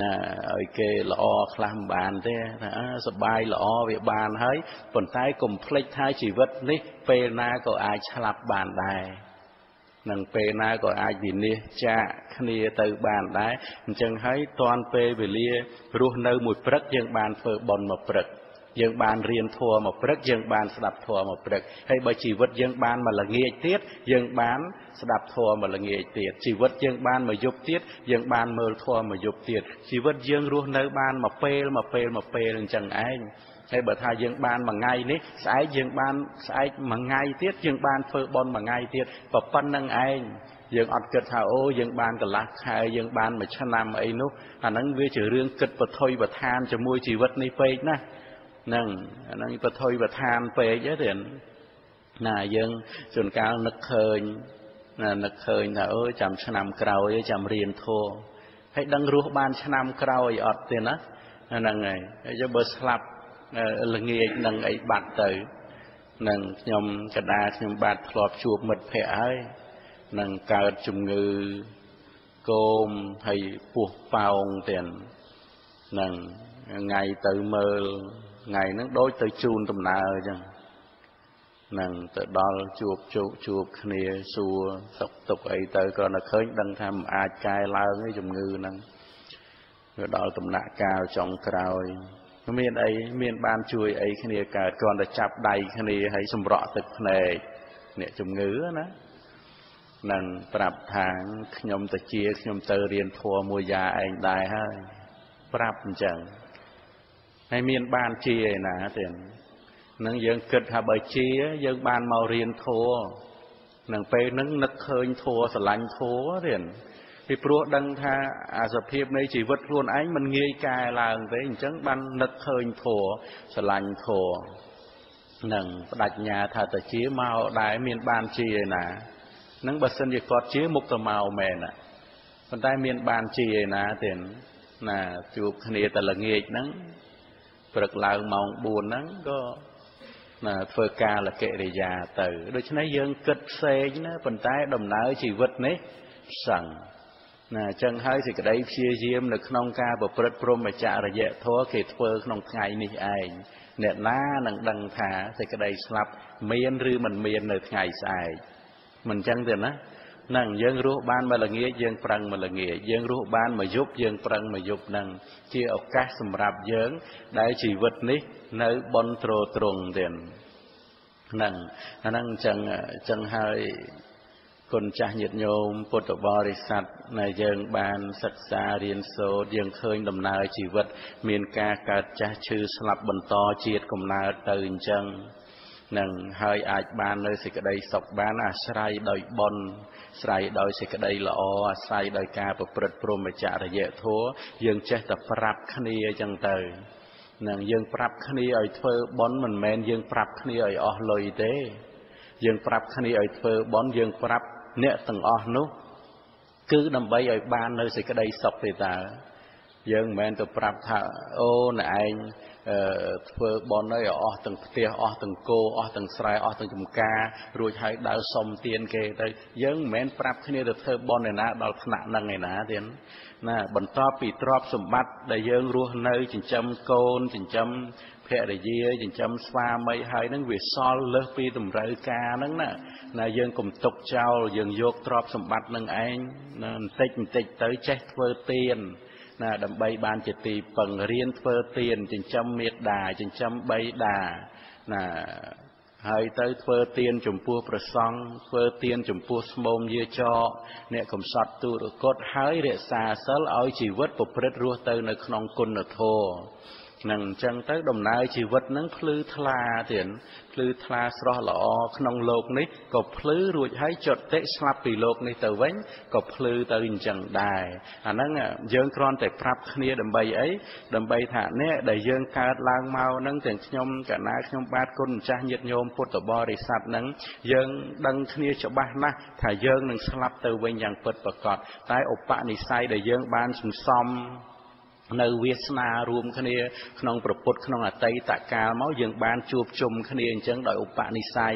ណាឲ្យគេល្អខ្លះមិនបានទេថាសបាយល្អវាបានហើយប៉ុន្តែកុំភ្លេចថាជីវិតនេះពេលណាក៏អាចឆ្លាប់បានដែរ នឹងពេលណាក៏អាចវិនិច្ឆ័យគ្នាទៅបានដែរអញ្ចឹងហើយតាន់ពេលវេលារស់នៅមួយព្រឹកយើងបានធ្វើបុណ្យមួយព្រឹកយើងបានរៀនធម៌មកព្រឹកយើងបានស្ដាប់ធម៌មកព្រឹកហើយបើជីវិតយើងបានមកល្ងាចទៀតយើងបានស្ដាប់ធម៌មកល្ងាចទៀតជីវិតយើងបានមកយប់ទៀតយើងបានមើលធម៌មកយប់ទៀតជីវិតយើងរស់នៅបានមកពេលមកពេលមកពេលអញ្ចឹងឯង ហើយបើថាយើងបានមួយថ្ងៃនេះស្អែកយើងបានស្អែកមួយថ្ងៃទៀតយើងបានធ្វើបន់មួយថ្ងៃទៀតប៉ុណ្្នឹងឯងយើងអត់គិតថាអូយើងបានកន្លះខែយើងបានមួយឆ្នាំអីនោះអាហ្នឹងវាជារឿងគិតបថុយបឋានជាមួយជីវិតនេះពេកណាហ្នឹងអាហ្នឹងបថុយបឋានពេកទេណាយើងជួនកាលនឹកឃើញណានឹកឃើញថាអូចាំឆ្នាំក្រោយចាំរៀនធម៌ហើយដឹងរស់បានឆ្នាំក្រោយអត់ទេណាហ្នឹងហើយហើយបើស្លាប់ ល្ងាចនឹងអីបាត់ទៅនឹងខ្ញុំកដាខ្ញុំបាទធ្លាប់ជួបមិត្តភ័ក្តិហើយនឹងកើតជំងឺគោមហើយពោះប៉ោងទៀតនឹងថ្ងៃទៅមើលថ្ងៃហ្នឹងដូចទៅជូនដំណើរអញ្ចឹងនឹងទៅដល់ជួបជោគជួបគ្នាសួរសុខទុក្ខអីទៅគ្រាន់តែឃើញដឹងថាមិនអាចកែឡើងទេជំងឺហ្នឹងវាដល់ដំណាក់កាលចុងក្រោយ មានអីមានបានជួយអីគ្នាកើតគ្រាន់តែចាប់ដៃគ្នាហើយសម្រក់ទឹកភ្នែកអ្នកជំងឺណានឹងប្រាប់ថាខ្ញុំទៅជាខ្ញុំទៅរៀនធัวមួយយ៉ាឯងដែរហើយប្រាប់អញ្ចឹងហើយមានបានជាឯណាទៀតនឹងយើងគិតថាបើជាយើងបានមករៀនធัวនឹងពេលហ្នឹងនឹកឃើញធัวស្រឡាញ់ធัวទៀត ពីព្រោះដឹងថាអាសភាពនៃជីវិតខ្លួនឯងមិនងាយកែឡើងទេអញ្ចឹងបាននឹកឃើញធัวស្រឡាញ់ធัวនឹងបដិញ្ញាថាទៅជាមកដែរមានបានជាណានឹងបើសិនជាគាត់ជាមុខទៅមកមែនណាប៉ុន្តែមានបានជាណាទេណាជួបគ្នាតែល្ងាចហ្នឹងព្រឹកឡើងម៉ោង4ហ្នឹងក៏ណាធ្វើការលកិរិយាទៅ ដូច្នេះយើងគិតផ្សេងណាប៉ុន្តែដំណើរជីវិតនេះសឹង ណាអញ្ចឹងហើយសេចក្តីព្យាយាមនៅក្នុងការប្រព្រឹត្តព្រហ្មចរិយធម៌គេធ្វើក្នុងថ្ងៃនេះឯងអ្នកណានឹងដឹងថាសេចក្តីស្លាប់មានឬមិនមាននៅថ្ងៃស្អែកមិនអញ្ចឹងទេណាហ្នឹងយើងរស់បានមួយល្ងាចយើងប្រឹងមួយល្ងាចយើងរស់បានមួយយប់យើងប្រឹងមួយយប់ហ្នឹងជាឱកាសសម្រាប់យើង ដែលជីវិតនេះនៅបនត្រត្រង់ទៀតហ្នឹងអាហ្នឹងអញ្ចឹងអញ្ចឹងហើយ គុណចាស់ញាតិញោមពុទ្ធបរិស័ទដែលយើងបានសិក្សារៀនសូត្រយើងឃើញដំណើរជីវិត មានការកើតចាស់ឈឺស្លាប់បន្តជាតិកំណើតទៅអញ្ចឹងនឹងហើយអាចបាននៅសេចក្តីសុខបានអាស្រ័យដោយបុណ្យស្រ័យដោយសេចក្តីល្អអាស្រ័យដោយការប្រព្រឹត្តព្រហ្មចរិយធម៌យើងចេះតែប្រាប់គ្នាអញ្ចឹងទៅនឹងយើងប្រាប់គ្នាឲ្យធ្វើបុណ្យមិនមែនយើងប្រាប់គ្នាឲ្យអស់លុយទេយើងប្រាប់គ្នាឲ្យធ្វើបុណ្យយើងប្រាប់ អ្នកទាំងអស់នោះគឺដើម្បីឲ្យបាននៅសេចក្តីសុខទេតើយើងមិនមែនទៅប្រាប់ថាអូអ្នកឯងធ្វើបន់ហើយអស់ទាំងផ្ទះអស់ទាំងគោអស់ទាំងស្រែអស់ទាំងចំការរួចហើយដើរសុំទានគេទៅយើងមិនមែនប្រាប់គ្នាទៅធ្វើបន់ឯណាដល់ថ្នាក់ហ្នឹងឯណាទៀតណាបន្ទាប់ពីទ្រព្យសម្បត្តិដែលយើងរស់នៅចិញ្ចឹមកូនចិញ្ចឹម ភរិយាចិញ្ចឹមស្វាមីហើយនឹងវាសល់លើសពីតម្រូវការហ្នឹងណាណាយើងកុំទុកចោលយើងយកទ្រព្យសម្បត្តិនឹងឯងបន្តិចបន្តិចទៅចេះធ្វើទានណាដើម្បីបានជាទីពឹងរៀនធ្វើទានចិញ្ចឹមមេត្តាចិញ្ចឹមបៃតាណាហើយទៅធ្វើទានចំពោះប្រសង់ធ្វើទានចំពោះស្មោមយាចកអ្នកកំសត់ទុរគតហើយរក្សាសិលឲ្យជីវិតប្រព្រឹត្តរស់ទៅនៅក្នុងគុណធម៌ នឹងអញ្ចឹងទៅដំណើរជីវិតនឹងភ្លឺថ្លាទៀតភ្លឺថ្លាស្រស់ល្អក្នុងលោកនេះក៏ភ្លឺរួចហើយចុតិស្លាប់ពីលោកនេះទៅវិញក៏ភ្លឺទៅអញ្ចឹងដែរអាហ្នឹងយើងគ្រាន់តែប្រាប់គ្នាដើម្បីអីដើម្បីថាអ្នកដែលយើងកើតឡើងមកហ្នឹងទាំងខ្ញុំកណាខ្ញុំបាទគុណម្ចាស់ញាតិញោមពុទ្ធបរិស័ទហ្នឹងយើងដឹងគ្នាច្បាស់ណាស់ថាយើងនឹងស្លាប់ទៅវិញយ៉ាងពិតប្រាកដតែឧបនិស្ស័យដែលយើងបានសន្សំ នៅវាសនារួមគ្នាក្នុងប្រពុតក្នុងអតីតកាលមកយើងបានជួបជុំគ្នាអញ្ចឹងដោយឧបនិស្ស័យ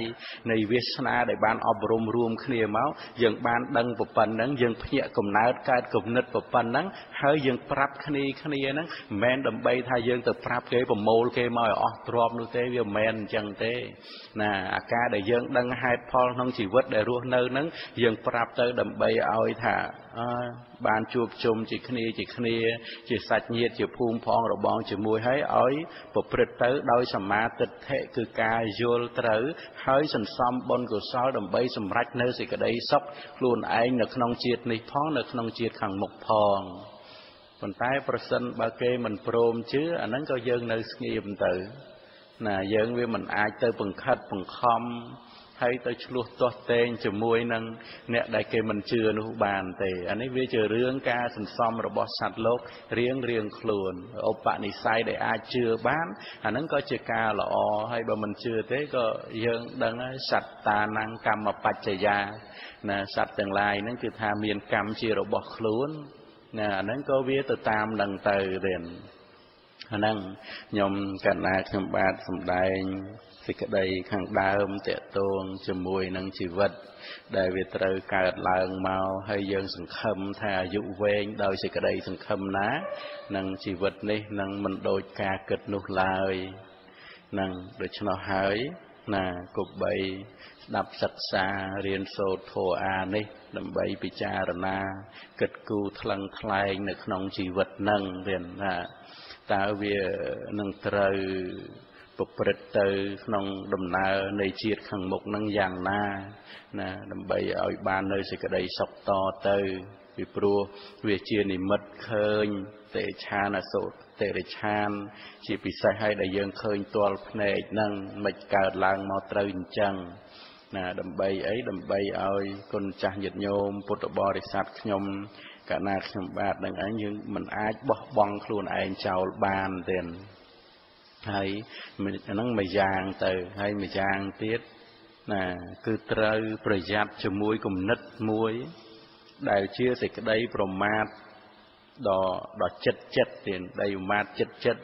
នៃវាសនាដែលបានអប់រំរួមគ្នាមកយើងបានដឹងប្រប៉ុណ្ណឹងយើងភ្ញាក់កំណើតកើតគំនិតប្រប៉ុណ្ណឹងហើយយើងប្រាប់គ្នាគ្នាហ្នឹងមិនមែនដើម្បីថាយើងទៅប្រាប់គេប្រមូលគេមកឲ្យអស់ទ្រព្យនោះទេវាមិនមែនអញ្ចឹងទេណាអាការដែលយើងដឹងហេតុផលក្នុងជីវិតដែលរស់នៅហ្នឹងយើងប្រាប់ទៅដើម្បីឲ្យថា បានជួបជុំជាគ្នាជាគ្នា ជាសាច់ញាតិជាភូមិផងរបងជាមួយហើយឲ្យប្រព្រឹត្តទៅដោយសមាទិដ្ឋិគឺការយល់ត្រូវ ហើយសន្សំបុណ្យកុសលដើម្បីសម្រេចនៅសេចក្តីសុខខ្លួនឯងនៅក្នុងជាតិនេះផងនៅក្នុងជាតិខាងមុខផងប៉ុន្តែប្រសិនបើគេមិនព្រមជឿអាហ្នឹងក៏យើងនៅស្ងៀមទៅណាយើងវាមិនអាចទៅបង្ខិតបង្ខំ ហើយទៅឆ្លោះទាស់តែងជាមួយនឹងអ្នកដែលគេមិនជឿនោះបានទេអានេះវាជារឿងការសន្សំរបស់សត្វលោករៀងរៀងខ្លួនឧបនិស្ស័យដែលអាចជឿបានអាហ្នឹងក៏ជាការល្អហើយបើមិនជឿទេក៏យើងដឹងហើយសត្តា năng កម្មបច្ចយាណាសត្វទាំងឡាយហ្នឹងគឺថាមានកម្មជារបស់ខ្លួនណាអាហ្នឹងក៏វាទៅតាមនឹងទៅទៀតអាហ្នឹងខ្ញុំកណ្ណាខ្ញុំបាទសំដែង សេចក្តីខាងដើមតកតងជាមួយនឹងជីវិត ដែលវាត្រូវកើតឡើងមកហើយយើងសង្ឃឹមថាអាយុវែងដោយសេចក្តីសង្ឃឹមណានឹងជីវិតនេះនឹងមិនដូចការគិតនោះឡើយនឹងដូច្នោះហើយណាគប្បីស្ដាប់សិក្សារៀនសូត្រធម៌អានេះ ដើម្បីពិចារណា គិតគូរថ្លឹងថ្លែងនៅក្នុងជីវិតនឹងវិញថាតើវានឹងត្រូវ ប្រព្រឹត្តទៅក្នុងដំណើរនៃជាតិខាងមុខនឹងយ៉ាងណាណាដើម្បីឲ្យបាននៅសេចក្តីសុខតទៅពីព្រោះវាជានិមិត្តឃើញទេឆានអសូតតិរិឆាន ជាពិសេសឲ្យដែលយើងឃើញទាល់ភ្នែកនឹងមិនកើតឡើងមកត្រូវអញ្ចឹងណាដើម្បីអីដើម្បីឲ្យគុណចាស់ញាតិញោមពុទ្ធបរិស័ទខ្ញុំកាលណាខ្ញុំបាទនឹងឯងយើងមិនអាចបោះបង់ខ្លួនឯងចោលបានទេ ហើយអាហ្នឹងមួយយ៉ាងទៅហើយមួយយ៉ាងទៀតណាគឺត្រូវប្រយ័ត្នជាមួយគំនិតមួយ ដែលជាសេចក្តីប្រមាទដ៏ដ៏ចិត្តចិត្តទៀតដែលប្រមាទចិត្តចិត្ត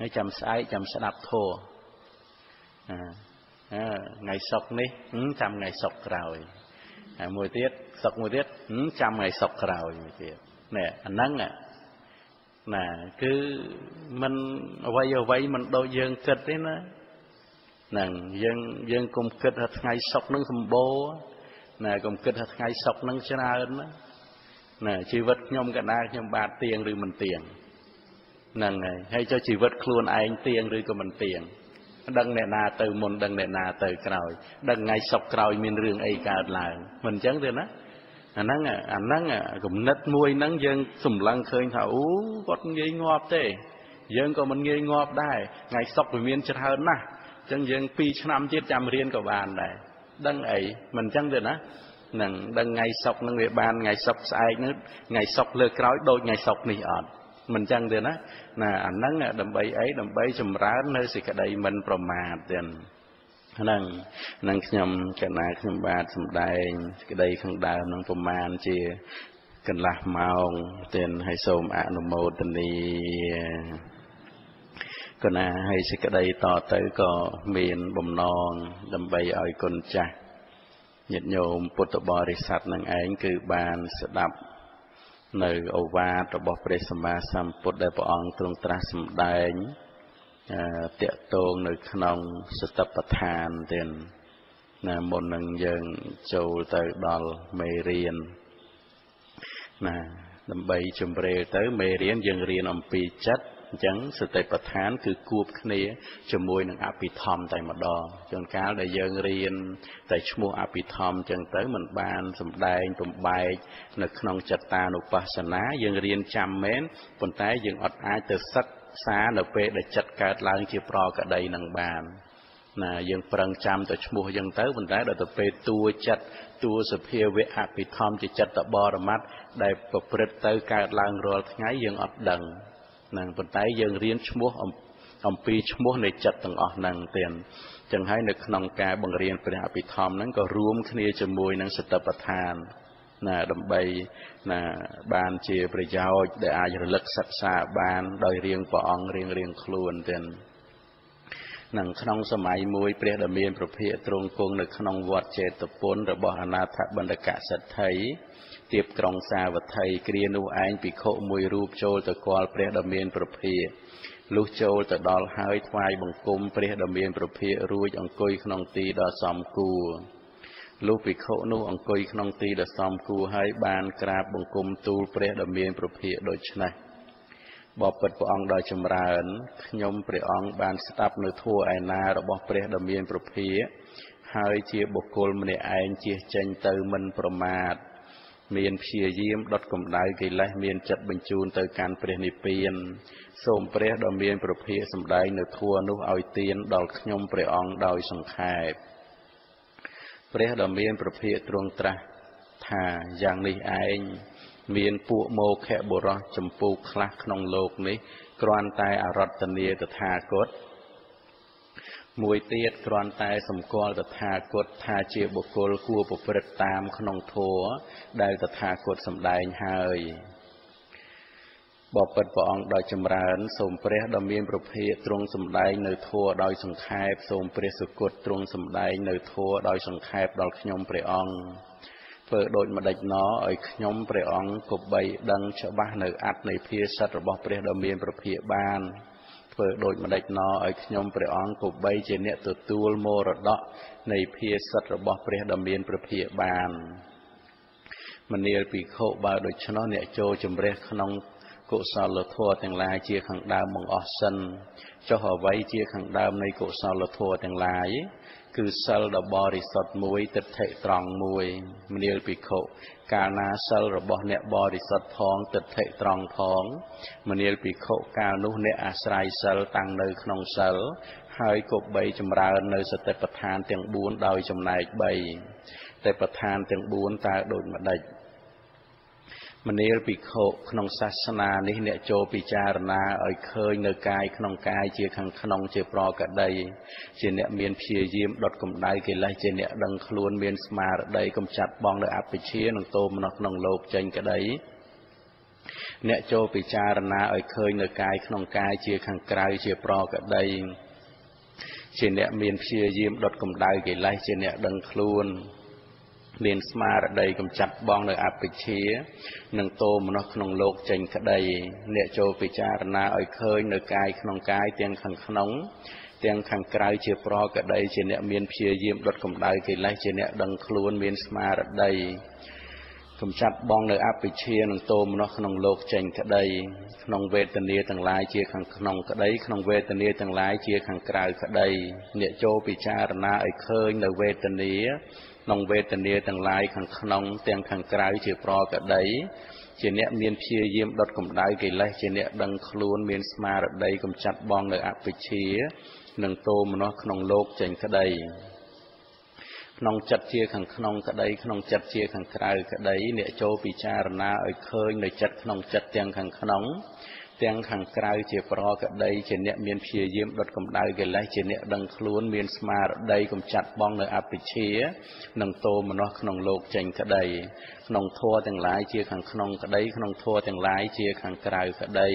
ហើយចាំស្អែកចាំស្ដាប់ធម៌អាថ្ងៃសុកនេះចាំថ្ងៃសុកក្រោយហើយមួយទៀតសុកមួយទៀតចាំថ្ងៃសុកក្រោយមួយទៀតនេះអាហ្នឹង ណាគឺมันអ្វីអ្វីมันដូចយើងគិតទេណាហ្នឹងយើងយើងគុំគិតថាថ្ងៃសុកនឹងសម្បូរ ណាកុំគិតថាថ្ងៃសុកហ្នឹងច្រើនណាណាជីវិតខ្ញុំកណាខ្ញុំបាទទៀងឬមិនទៀងហ្នឹងហើយហើយចុះជីវិតខ្លួនឯងទៀងឬក៏មិនទៀងដឹងអ្នកណាទៅមុនដឹងអ្នកណាទៅក្រោយដឹងថ្ងៃសុកក្រោយមានរឿងអីកើតឡើងមិនអញ្ចឹងទេណា អាហ្នឹងអាហ្នឹងគំនិតមួយហ្នឹងយើងសម្លឹងឃើញថាអូគាត់ងាយងាប់ទេ យើងក៏មិនងាយងាប់ដែរថ្ងៃសុកវាមានច្រើនណាស់អញ្ចឹងយើង2ឆ្នាំទៀតចាំរៀនក៏បានដែរដឹងអីមិនអញ្ចឹងទេណានឹងដឹងថ្ងៃសុកនឹងវាបានថ្ងៃសុកស្អែកនឹងថ្ងៃសុកលើក្រោយដូចថ្ងៃសុកនេះអត់មិនអញ្ចឹងទេណាណាអាហ្នឹងដើម្បីអីដើម្បីចម្រើននៅសេចក្តីមិនប្រមាទទៀត ហ្នឹងនឹងខ្ញុំកណាខ្ញុំបាទសំដែងក្តីខាងដើមនឹងប្រមាណជាកន្លះម៉ោងទៀតហើយសូមអនុមោទនីកណាហើយសេចក្តីតទៅក៏មានបំណងដើម្បីឲ្យគុណចាស់ញាតិញោមពុទ្ធបរិស័ទនឹងឯងគឺបានស្ដាប់នៅអូវាទរបស់ព្រះសម្មាសម្ពុទ្ធដែលព្រះអង្គទ្រង់ត្រាស់សម្ដែង តកតងនៅក្នុងសតបដ្ឋានទៀតណាមុននឹងយើងចូលទៅដល់មេរៀនណាដើម្បីជម្រាលទៅមេរៀនយើងរៀនអំពីចិត្តអញ្ចឹងសតិប្បដ្ឋាន គឺគួបគ្នាជាមួយនឹងអភិធម្មតែម្ដងជួនកាលដែលយើងរៀនតែឈ្មោះអភិធម្មអញ្ចឹងទៅมันបានសំដែងបំបែកនៅក្នុងចិត្តតានុបស្សនាយើងរៀនចាំមែនប៉ុន្តែយើងអត់អាចទៅសិក្សា នៅពេលដែលចិត្តកើតឡើងជាប្រកដីនឹងបានណាយើងប្រឹងចាំទៅឈ្មោះអញ្ចឹងទៅប៉ុន្តែដល់ទៅពេលតួចិត្តតួសភាវៈអភិធម្មជាចិត្តបរមត្តដែលប្រព្រឹត្តទៅកើតឡើងរាល់ថ្ងៃយើងអត់ដឹងហ្នឹងប៉ុន្តែយើងរៀនឈ្មោះអំពីឈ្មោះនៃចិត្តទាំងអស់ហ្នឹងទៀតចឹងហើយនៅក្នុងការបង្រៀនព្រះអភិធម្មហ្នឹងក៏រួមគ្នាជាមួយនឹងសតិប្បដ្ឋាន ណាដើម្បីណាបានជាប្រយោជន៍ដែលអាចរលឹកសិក្សាបានដោយរៀងព្រះអង្គរៀងរៀងខ្លួនទៀតនឹងក្នុងសម័យមួយព្រះដ៏មានប្រភិយទ្រង់គង់នៅក្នុងវត្តចេតពុនរបស់អនាថបណ្ឌកសិទ្ធិទៀបក្រុងសាវត្ថីគ្រានោះឯងភិក្ខុមួយរូបចូលទៅគាល់ព្រះដ៏មានប្រភាលុះចូលទៅដល់ហើយថ្វាយបង្គំព្រះដ៏មានប្រភារួចអង្គុយក្នុងទីដ៏សមគួរ លុះភិក្ខុនោះអង្គុយក្នុងទីដ៏សមគួរហើយបានក្រាបបង្គំទូលព្រះដ៏មានប្រភាដូច្នេះបបិទ្ធព្រះអង្គដ៏ចម្រើនខ្ញុំព្រះអង្គបានស្ដាប់នៅធัวឯណារបស់ព្រះដ៏មានប្រភាហើយជាបុគ្គលម្នាក់ឯងជៀសចេញទៅមិនប្រមាទមានព្យាយាមដុតកម្ដៅកិលេសមានចិត្តបញ្ជូនទៅកាន់ព្រះនិព្វាន សូមព្រះដ៏មានប្រភាកសម្ដែងនៅធัวនោះឲ្យទៀនដល់ខ្ញុំព្រះអង្គដោយសង្ខេប ព្រះដ៏មានប្រភាកទ្រង់ត្រាស់ថាយ៉ាងនេះឯងមានពួកមោខៈបុរសចម្ពោះខ្លះក្នុងលោកនេះគ្រាន់តែអរតនីតថាគតមួយទៀតគ្រាន់តែសម្គាល់តថាគតថាជាបុគ្គលគួរប្រព្រឹត្តតាមក្នុងធម៌ដែលតថាគតសម្ដែងហើយ បបិទ្ធព្រះអង្គដ៏ចម្រើនសូមព្រះដ៏មានប្រភេទទ្រង់សម្ដែងនៅធម៌ដោយសង្ខេបសូមព្រះសុគតទ្រង់សម្ដែងនៅធម៌ដោយសង្ខេបដល់ខ្ញុំព្រះអង្គធ្វើដូចម្ដេចណឲ្យខ្ញុំព្រះអង្គគប្បីដឹងច្បាស់នៅអត្តនៃភាសិតរបស់ព្រះដ៏មានប្រភេទបានធ្វើដូចម្ដេចណឲ្យខ្ញុំព្រះអង្គគប្បីជាអ្នកទទួលមរតកនៃភាសិតរបស់ព្រះដ៏មានព្រះភិយបានមនាលភិក្ខុបើដូច្នោះអ្នកចូលជំរះក្នុង កុសលធម៌ទាំងឡាយជាខាងដើមបង្អស់សិនចុះអ្វីជាខាងដើមនៃកុសលធម៌ទាំងឡាយគឺសិលដ៏បរិសុទ្ធមួយទិដ្ឋិត្រង់មួយមនាលភិក្ខុកាលណាសិលរបស់អ្នកបរិសុទ្ធផងទិដ្ឋិត្រង់ផងមនាលភិក្ខុកាលនោះអ្នកអាស្រ័យសិលតាំងនៅក្នុងសិលហើយគប់បីចម្រើននៅសតិប្បដ្ឋានទាំង4ដោយចំណែក3តែប្រឋានទាំង4តើដូចម្ដេច មនាលភិក្ខុក្នុងសាសនានេះអ្នកចូលពិចារណាឲ្យឃើញនៅកាយក្នុងកាយជាខាងក្នុងជាប្រកដីជាអ្នកមានព្យាយាមដុតកម្ដៅកិលេសជាអ្នកដឹងខ្លួនមានស្មារតីកំចាត់បងនៅអភិជានឹងតោមនោះក្នុងលោកចេញក្តីអ្នកចូលពិចារណាឲ្យឃើញនៅកាយក្នុងកាយជាខាងក្រៅជាប្រកដីជាអ្នកមានព្យាយាមដុតកម្ដៅកិលេសជាអ្នកដឹងខ្លួន មានស្មារតីកំចាត់បងនៅអបិជានិងតោមនោះក្នុងលោកចេញក្តីអ្នកចូលពិចារណាឲ្យឃើញនៅកាយក្នុងកាយទាំងខាងក្នុងទាំងខាងក្រៅជាប្រកដីជាអ្នកមានព្យាយាមដុតកម្ដៅកិលេសជាអ្នកដឹងខ្លួនមានស្មារតីកំចាត់បងនៅអភិជានឹងតោមនោះក្នុងលោកចេញក្តីក្នុងវេទនាទាំងឡាយជាខាងក្នុងក្តីក្នុងវេទនាទាំងឡាយជាខាងក្រៅក្តីអ្នកចូលពិចារណាឲ្យឃើញនៅវេទនា ក្នុងវេទនាទាំងឡាយខាងក្នុងទាំងខាងក្រៅជាប្រក្តីជាអ្នកមានព្យាយាមដុតកម្ដៅកិលេសជាអ្នកដឹងខ្លួនមានស្មារតីកំចាត់បងនៅអភិជានិងតោមនោះក្នុងលោកចេញក្តីក្នុងចិត្តជាខាងក្នុងក្តីក្នុងចិត្តជាខាងក្រៅក្តីអ្នកចូលពិចារណាឲ្យឃើញនៅចិត្តក្នុងចិត្តទាំងខាងក្នុង ទាំងខាងក្រៅជាប្រក្តីជាអ្នកមានព្យាយាមដុតកម្ដៅកិលេសជាអ្នកដឹងខ្លួនមានស្មារតីកំចាត់បងនៅអភិជានិងតោមនោះក្នុងលោកចេញក្តីក្នុងធัวទាំងឡាយជាខាងក្នុងក្តីក្នុងធัวទាំងឡាយជាខាងក្រៅក្តី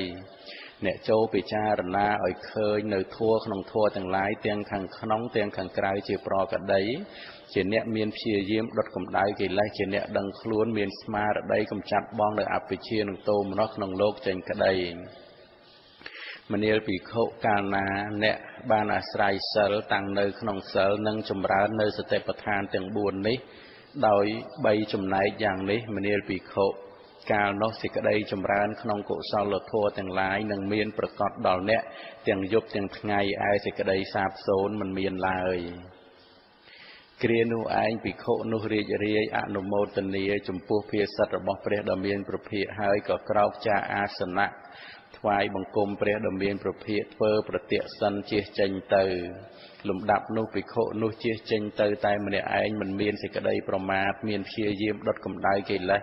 អ្នកចូលពិចារណាឲ្យឃើញនៅធัวក្នុងធัวទាំងឡាយទាំងខាងក្នុងទាំងខាងក្រៅជាប្រកដី ជាអ្នកមានព្យាយាមដុតកម្ដៅកិលេសជាអ្នកដឹងខ្លួនមានស្មារតីកំចាត់បងនៅអភិជានឹងតោមនោះក្នុងលោកចេញក្តីមនាលភិក្ខុកាលណាអ្នកបានអាស្រ័យសិលតាំងនៅក្នុងសិលនិងចម្រើននៅសតិប្បដ្ឋានទាំង4នេះដោយ3ចំណែកយ៉ាងនេះមនាលភិក្ខុកាលនោះសេចក្តីចម្រើនក្នុងកុសលធម៌ទាំងឡាយនឹងមានប្រកបដល់អ្នកទាំងយប់ទាំងថ្ងៃឯសេចក្តីសាបសូន្យមិនមានឡើយ គ្រានោះឯងភិក្ខុនោះរីករាយអនុមោទនាចំពោះភាសិតរបស់ព្រះដ៏មានប្រភិយហើយក៏ក្រោកចាអាសនៈថ្វាយបង្គំព្រះដ៏មានប្រភិយធ្វើប្រតិសិនជិះចេញទៅ លំដាប់នោះភិក្ខុនោះជិះចេញទៅ តែម្នាក់ឯងមិនមានសេចក្តីប្រមាទមានព្យាយាមដុតកម្ដៅកិលេស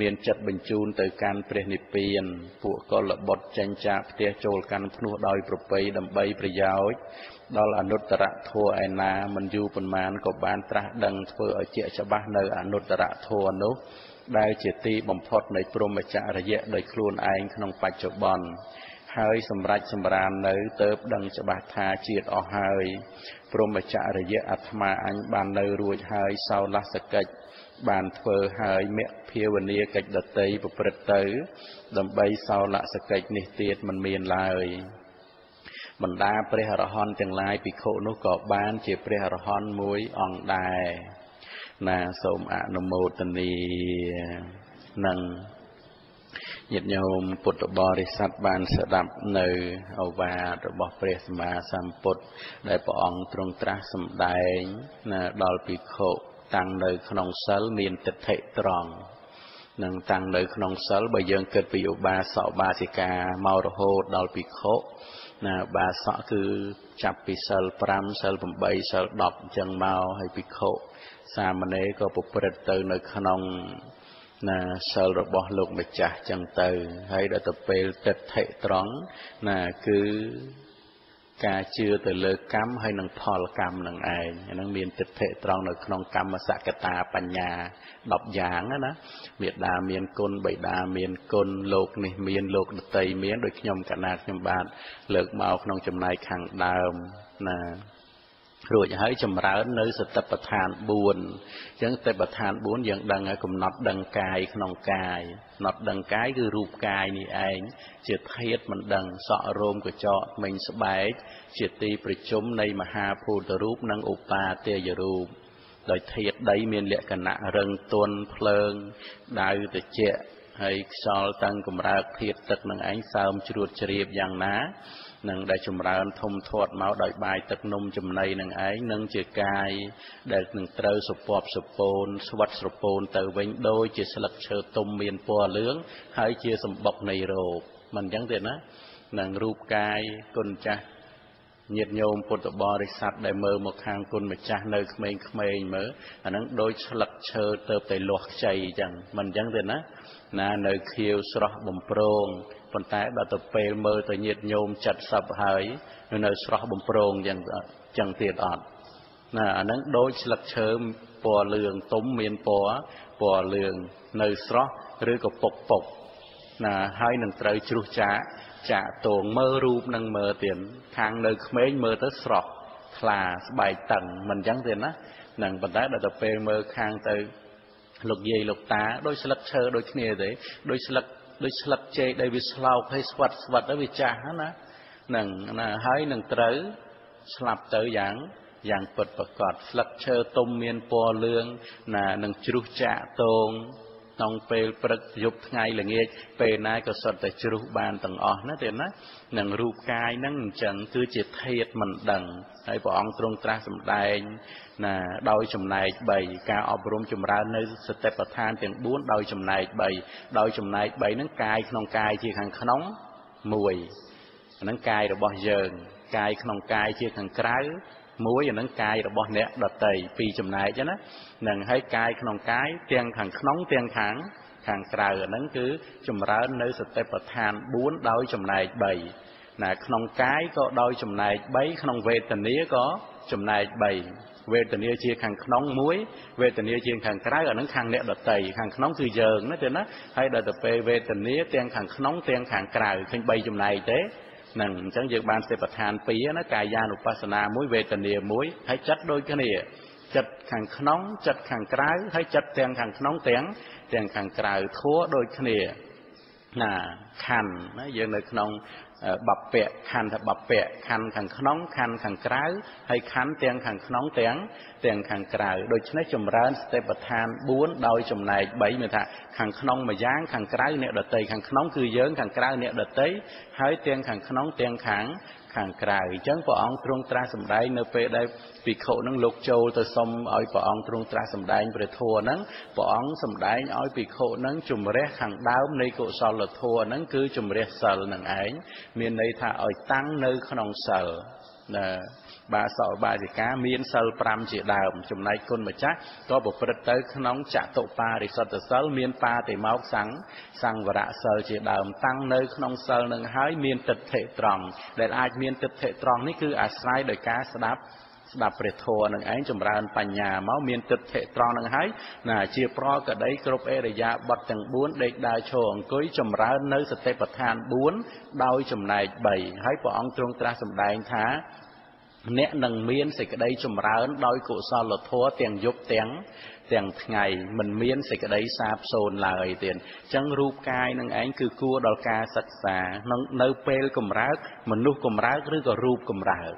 មានចិត្តបញ្ជូនទៅកាន់ព្រះនិព្វាន ពួកកុលបុត្រចេញចាកផ្ទះចូលកាន់ភ្នោះដោយប្រពៃដើម្បីប្រយោជន៍ ដល់អនុត្តរធัวឯណាមិនយូរប៉ុន្មានក៏បានត្រាស់ដឹងធ្វើឲ្យជាច្បាស់នៅអនុត្តរធัวនោះដែលជាទីបំផុតនៃព្រមចរិយៈដោយខ្លួនឯងក្នុងបច្ចុប្បន្នហើយសម្រេចសម្រាននៅទៅដឹងច្បាស់ថាជាតិអស់ហើយព្រមចរិយៈអាត្មាអញបាននៅរួចហើយសោលសកិច្ចបានធ្វើហើយមគ្គភាវនាកិច្ចដតីប្រព្រឹត្តទៅ ដើម្បីសោលសកិច្ចនេះទៀតមិនមានឡើយ បណ្ដាព្រះអរហន្តទាំងឡាយភិក្ខុនោះក៏បានជាព្រះអរហន្តមួយអង្គដែរណាសូមអនុមោទនីនឹងញាតិញោមពុទ្ធបរិស័ទបានស្ដាប់នៅអវាទរបស់ព្រះសម្មាសម្ពុទ្ធដែលព្រះអង្គទ្រង់ត្រាស់សម្ដែងណាដល់ភិក្ខុតាំងនៅក្នុងសិលមានទិដ្ឋិត្រង់នឹងតាំងនៅក្នុងសិលបើយើងគិតពីឧបាសកបាសិកាមករហូតដល់ភិក្ខុ ណាបាសកគឺចាប់ពីសិល5សិល8សិល10អញ្ចឹងមកហើយភិក្ខុសាមណេរក៏ប្រព្រឹត្តទៅនៅក្នុងណាសិលរបស់លោកម្ចាស់ចឹងទៅ ហើយដល់ទៅពេលទឹកថិត្រង់ណាគឺ ការជឿទៅលើកម្មហើយនឹងផលកម្មនឹងឯងអានឹងមានទិដ្ឋិត្រង់នៅក្នុងកម្មសកតាបញ្ញា10យ៉ាងណាមេដាមានគុណបិតាមានគុណលោកនេះមានលោកដតីមានដូចខ្ញុំកណាតខ្ញុំបាទលើកមកក្នុងចំណែកខាងដើមណា រួចហើយចម្រើននៅសតិប្បដ្ឋាន4អញ្ចឹងសតិប្បដ្ឋាន4យើងដឹងហើយកំណត់ដឹងកាយក្នុងកាយកំណត់ដឹងកាយគឺរូបកាយនេះឯងជាធាតមិនដឹងសក់រោមកញ្ចក់មិញស្បែកជាទីប្រជុំនៃមហាភូតរូបនិងឧបាទេយរូបដោយធាតដីមានលក្ខណៈរឹងទន់ភ្លើងដៅត្រជាក់ហើយខ្យល់តាំងកម្រើកធាតទឹកនឹងឯងសើមជ្រួតជ្រាបយ៉ាងណា នឹងដែលចម្រើនធំធាត់មកដោយបាយទឹកនំចំណីនឹងឯងនឹងជាកាយដែលនឹងត្រូវសពពសពូនស្វិតស្រពូនទៅវិញដូចជាស្លឹកឈើទុំមានពណ៌លឿងហើយជាសម្បុកនៃរោគមិនអញ្ចឹងទេណានឹងរូបកាយគុណចាស់ញាតិញោមពុទ្ធបរិស័ទដែលមើលមកខាងគុណម្ចាស់នៅក្មេងៗមើលអាហ្នឹងដូចស្លឹកឈើទៅតែលាស់ខ្ចីអញ្ចឹងមិនអញ្ចឹងទេណាណានៅខៀវស្រស់បំប្រង ប៉ុន្តែដល់ទៅពេលមើលទៅញាតញោមចិត្តសឹបហើយនៅស្រស់បំប្រងយ៉ាងចឹងទៀតអត់ណាអាហ្នឹងដូចស្លឹកឈើពណ៌លឿងទុំមានពណ៌ពណ៌លឿងនៅស្រស់ឬក៏ពុកពុកណាហើយនឹងត្រូវជ្រុះចាកចាក់តងមើលរូបនឹងមើលទៀតខាងនៅក្មេងមើលទៅស្រស់ថ្លាស្បែកតឹងមិនអញ្ចឹងទេណានឹងប៉ុន្តែដល់ទៅពេលមើលខាងទៅលោកយាយលោកតាដូចស្លឹកឈើដូចគ្នាទេដូចស្លឹក ដូចស្លឹកចេកដែលវាស្លោកហើយស្វិតស្វិតទៅវាចាស់ណានឹងណាហើយនឹងត្រូវស្លាប់ទៅយ៉ាងយ៉ាងពិតប្រកបស្លឹកឈើទុំមានពណ៌លឿងណានឹងជ្រុះចាក់តង ក្នុងពេលព្រឹកយប់ថ្ងៃល្ងាចពេលណាក៏សុទ្ធតែជ្រុះបានទាំងអស់ណាទេណានឹងរូបកាយហ្នឹងអញ្ចឹងគឺជាធាតមិនដឹងហើយព្រះអង្គទ្រង់ត្រាស់សម្ដែងណាដោយចំណែក3ការអប់រំចម្រើននៅសតិប្បដ្ឋានទាំង4ដោយចំណែក3ដោយចំណែក3ហ្នឹងកាយក្នុងកាយជាខាងក្នុង1អាហ្នឹងកាយរបស់យើងកាយក្នុងកាយជាខាងក្រៅ មួយអានឹងកាយរបស់អ្នកដតីពីរចំណែកណានឹងឲ្យកាយក្នុងកាយទាំងខាងក្នុងទាំងខាងខាងក្រៅអានឹងគឺចម្រើននៅសតិប្បដ្ឋាន4ដោយចំណែក3ណាក្នុងកាយក៏ដោយចំណែក3ក្នុងវេទនាក៏ចំណែក3វេទនាជាខាងក្នុងមួយវេទនាជាខាងក្រៅអានឹងខាងអ្នកដតីខាងក្នុងគឺយើងណាទេណាហើយដល់ទៅពេលវេទនាទាំងខាងក្នុងទាំងខាងក្រៅឃើញ3ចំណែកទេ នឹងអញ្ចឹងយើងបានសេបឋាន2ណាកាយានុបស្សនាមួយវេទនាមួយហើយចិត្តដូចគ្នាចិត្តខាងក្នុងចិត្តខាងក្រៅហើយចិត្តទាំងខាងក្នុងទាំងទាំងខាងក្រៅធัวដូចគ្នាណាខណ្ឌណាយើងនៅក្នុង បពៈខណ្ឌថាបពៈខណ្ឌខាងក្នុងខណ្ឌខាងក្រៅហើយខណ្ឌទាំងខាងក្នុងទាំងទាំងខាងក្រៅដូច្នេះចម្រើនសតិប្បដ្ឋាន4ដោយចំណែក3មានថាខាងក្នុងមួយយ៉ាងខាងក្រៅអ្នកដតីខាងក្នុងគឺយើងខាងក្រៅអ្នកដតីហើយទាំងខាងក្នុងទាំងខាង ខាងក្រៅអញ្ចឹងព្រះអង្គទ្រង់ត្រាស់សម្ដែងនៅពេលដែលភិក្ខុនឹងលោកចូលទៅសុំឲ្យព្រះអង្គទ្រង់ត្រាស់សម្ដែងព្រះធម៌ហ្នឹងព្រះអង្គសម្ដែងឲ្យភិក្ខុនឹងជំរះខាងដើមនៃកុសលធម៌ហ្នឹងគឺជំរះសិលនឹងឯងមានន័យថាឲ្យតាំងនៅក្នុងសិលណា បាសកបាជិកាមានសិល5ជាដើម ចំណែកគុណម្ចាស់ក៏ប្រព្រឹត្តទៅក្នុងចតុបារិសតសិលមានបាតិមោកសង្ឃសង្វរៈសិលជាដើម តាំងនៅក្នុងសិលនឹងហើយមានទិដ្ឋិត្រង់ដែលអាចមានទិដ្ឋិត្រង់នេះគឺអាស្រ័យដោយការស្ដាប់ស្ដាប់ព្រះធម៌នឹងឯងចម្រើនបញ្ញាមកមានទិដ្ឋិត្រង់នឹងហើយណាជាប្រកដីគ្រប់អេរយាប័តទាំង4ដេកដើរឈរអង្គុយចម្រើននៅសតិប្បដ្ឋាន4ដោយចំណែក3ហើយព្រះអង្គទ្រង់ត្រាស់សម្ដែងថា អ្នកនឹងមានសេចក្តីចម្រើន ដោយកុសលធម៌ទាំងយប់ទាំងទាំងថ្ងៃមិនមានសេចក្តីសាបសូន្យឡើយទៀតអញ្ចឹងរូបកាយនឹងឯងគឺគួរដល់ការសិក្សាក្នុងនៅពេលកម្រើក មនុស្សកម្រើកឬក៏រូបកម្រើក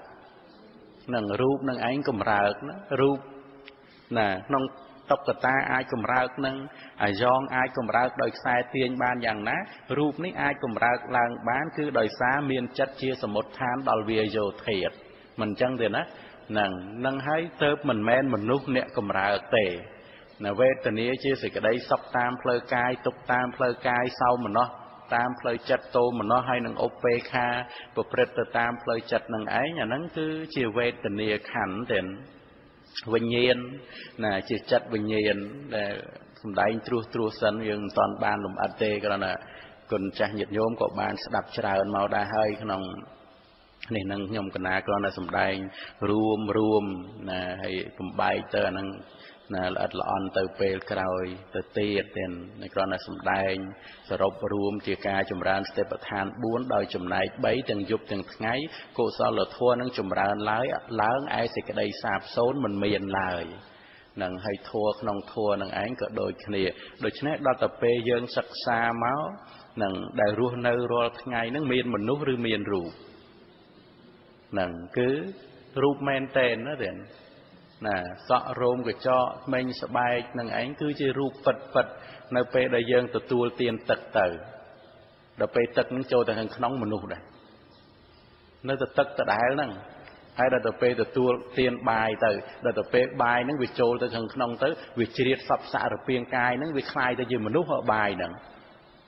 នឹងរូបនឹងឯងកម្រើកណារូបណាក្នុងតុក្កតាអាចកម្រើកនឹងអាយ៉ងអាចកម្រើកដោយខ្សែទាញបានយ៉ាងណារូបនេះអាចកម្រើកឡើងបាន គឺដោយសារមានចិត្តជាសមុទ្ឋានដល់វាយោធាត មិនអញ្ចឹងទេណានឹងនឹងហើយទៅមិនមែនមនុស្សអ្នកកម្រើកទេនៅវេទនាជាសេចក្តីសុខតាមផ្លូវកាយទុកតាមផ្លូវកាយសោមនស្សតាមផ្លូវចិត្តតោមនស្សហើយនឹងឧបេខាប្រព្រឹត្តទៅតាមផ្លូវចិត្តនឹងឯងអាហ្នឹងគឺជាវេទនាខណ្ឌទេវិញ្ញាណណាជាចិត្តវិញ្ញាណដែលសំដែងត្រួសត្រួសសិនយើងមិនតាន់បានលំអិតទេគ្រាន់តែគុណចាស់ញាតិញោមក៏បានស្ដាប់ច្រើនមកដែរហើយក្នុង នេះនឹងខ្ញុំកណាគ្រាន់តែសំដែងរួមរួមណាហើយបំបែកទៅអានឹងណាល្អិតល្អន់ទៅពេលក្រោយ ទៅទៀតទៀតគ្រាន់តែសំដែង សរុបរួមជាការចម្រើនស្ទេបឋាន4ដោយចំណែក3ទាំងយប់ទាំងថ្ងៃកុសលធម៌នឹងចម្រើនឡើយឡើងឯសេចក្តីសាបសូន្យមិនមានឡើយនឹងឲ្យធัวក្នុងធัวនឹងឯងក៏ដូចគ្នាដូច្នេះដល់ទៅពេលយើងសិក្សាមកនឹងដែលរស់នៅរាល់ថ្ងៃនឹងមានមនុស្សឬមានរូប ហ្នឹងគឺរូបមែនតែនណាទេណាសក់រោមកញ្ចក់ថ្មិញស្បែកនឹងឯងគឺជារូបពិតពិតនៅពេលដែលយើងទទួលទានទឹកទៅដល់ពេលទឹកនឹងចូលទៅខាងក្នុងមនុស្សដែរនៅតែទឹកដដែលហ្នឹងហើយដល់ទៅពេលទទួលទានបាយទៅដល់ទៅពេលបាយហ្នឹងវាចូលទៅខាងក្នុងទៅវាជ្រៀតសពសារពាង្គកាយហ្នឹងវាคล้ายទៅជាមនុស្សបាយហ្នឹង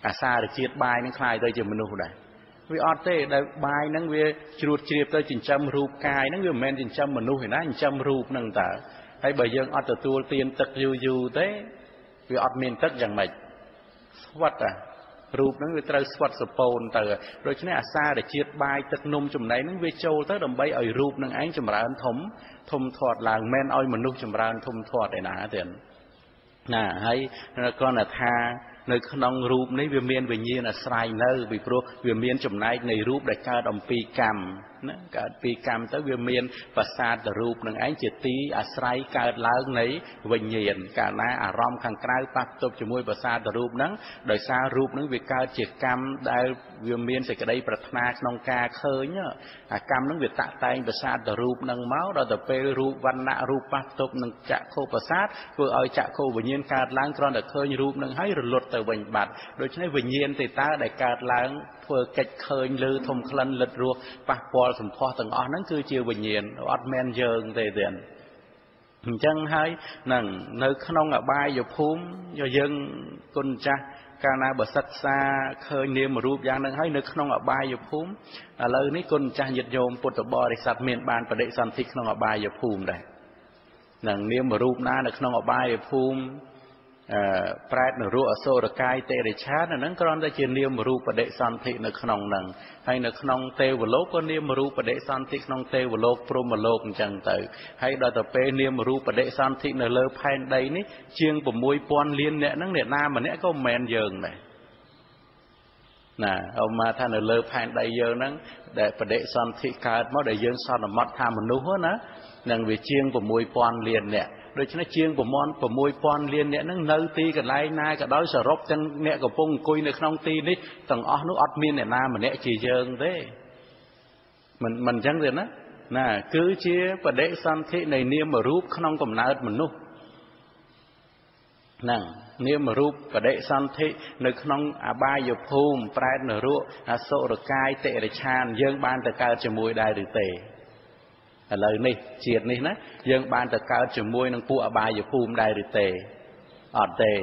អាសារជាតិបាយហ្នឹងคล้ายទៅជាមនុស្សដែរ វាអត់ទេដែលបាយហ្នឹងវាជ្រួតជ្រាបទៅចិញ្ចឹមរូបកាយហ្នឹងវាមិនមែនចិញ្ចឹមមនុស្សទេណាចិញ្ចឹមរូបហ្នឹងតើហើយបើយើងអត់ទទួលទានទឹកយូរយូរទេវាអត់មានទឹកយ៉ាងម៉េចស្វិតអារូបហ្នឹងវាត្រូវស្វិតសពូនទៅដូច្នេះអាសារជាតិបាយទឹកនំចំណីហ្នឹងវាចូលទៅដើម្បីឲ្យរូបនឹងឯងចម្រើនធំធំធាត់ឡើងមិនឲ្យមនុស្សចម្រើនធំធាត់ឯណាទេណាហើយគ្រាន់តែថា នៅក្នុងរូបនេះវាមានវិញ្ញាណអាស្រ័យនៅពីព្រោះវាមានចំណែកនៃរូបដែលកើតអំពីកម្ម ណាកើតពីកម្មទៅវាមានប្រសាទរូបនឹងឯងជាទីអាស្រ័យកើតឡើងនៃវិញ្ញាណកាលណាអារម្មណ៍ខាងក្រៅប៉ះទប់ជាមួយប្រសាទរូបហ្នឹងដោយសាររូបហ្នឹងវាកើតជាកម្មដែលវាមានសេចក្តីប្រាថ្នាក្នុងការឃើញអាកម្មហ្នឹងវាតាក់តែងប្រសាទរូបហ្នឹងមកដល់ទៅពេលរូបវណ្ណៈរូបប៉ះទប់នឹងចក្ខុប្រសាទធ្វើឲ្យចក្ខុវិញ្ញាណកើតឡើងគ្រាន់តែឃើញរូបហ្នឹងហើយរលត់ទៅវិញបាត់ដូច្នេះវិញ្ញាណទេតើដែលកើតឡើង ធ្វើកិច្ចឃើញលើធំក្លិនលិតរសប៉ះពាល់សម្ផស្សទាំងអស់ហ្នឹងគឺជាវិញ្ញាណអត់មែនយើងទេទៀតអញ្ចឹងហើយនឹងនៅក្នុងអបាយភូមិយើងគុណចាស់កាលណាបើសិក្សាឃើញនាមរូបយ៉ាងហ្នឹងហើយនៅក្នុងអបាយភូមិឥឡូវនេះគុណចាស់ញាតិញោមពុទ្ធបរិស័ទមានបានបដិសន្ធិក្នុងអបាយភូមិដែរនឹងនាមរូបណានៅក្នុងអបាយភូមិ ប្រែតនរៈអសូរកាយទេរិឆានហ្នឹងគ្រាន់តែជានាមរូបបដិសន្ធិនៅក្នុងហ្នឹងហើយនៅក្នុងទេវលោកក៏នាមរូបបដិសន្ធិក្នុងទេវលោកព្រហ្មលោកអញ្ចឹងទៅហើយដល់ទៅពេលនាមរូបបដិសន្ធិនៅលើផែនដីនេះជាង6000លានអ្នកហ្នឹងអ្នកណាម្នាក់ក៏មិនមែនយើងដែរណាអមថានៅលើផែនដីយើងហ្នឹងដែលបដិសន្ធិកើតមកដែលយើងសន្មត់ថាមនុស្សណានឹងវាជាង6000លានអ្នក ដូច្នេះជាង6000លានអ្នកហ្នឹងនៅទីកន្លែងណាក៏ដោយសរុបទាំងអ្នកកំពុងអង្គុយនៅក្នុងទីនេះទាំងអស់នោះអត់មានអ្នកណាម្នាក់ជាយើងទេមិនមិនអញ្ចឹងទេណាណាគឺជាបដិសន្ធិនៃនាមរូបក្នុងកំណើតមនុស្សហ្នឹងនាមរូបបដិសន្ធិនៅក្នុងអបាយភូមិប្រែតនរៈអសុរកាយតិរិឆានយើងបានទៅកើតជាមួយដែរឬទេ ឥឡូវនេះជាតិនេះណាយើងបានទៅកើតជាមួយនឹងពួកអបាយភូមិដែរឬទេអត់ទេ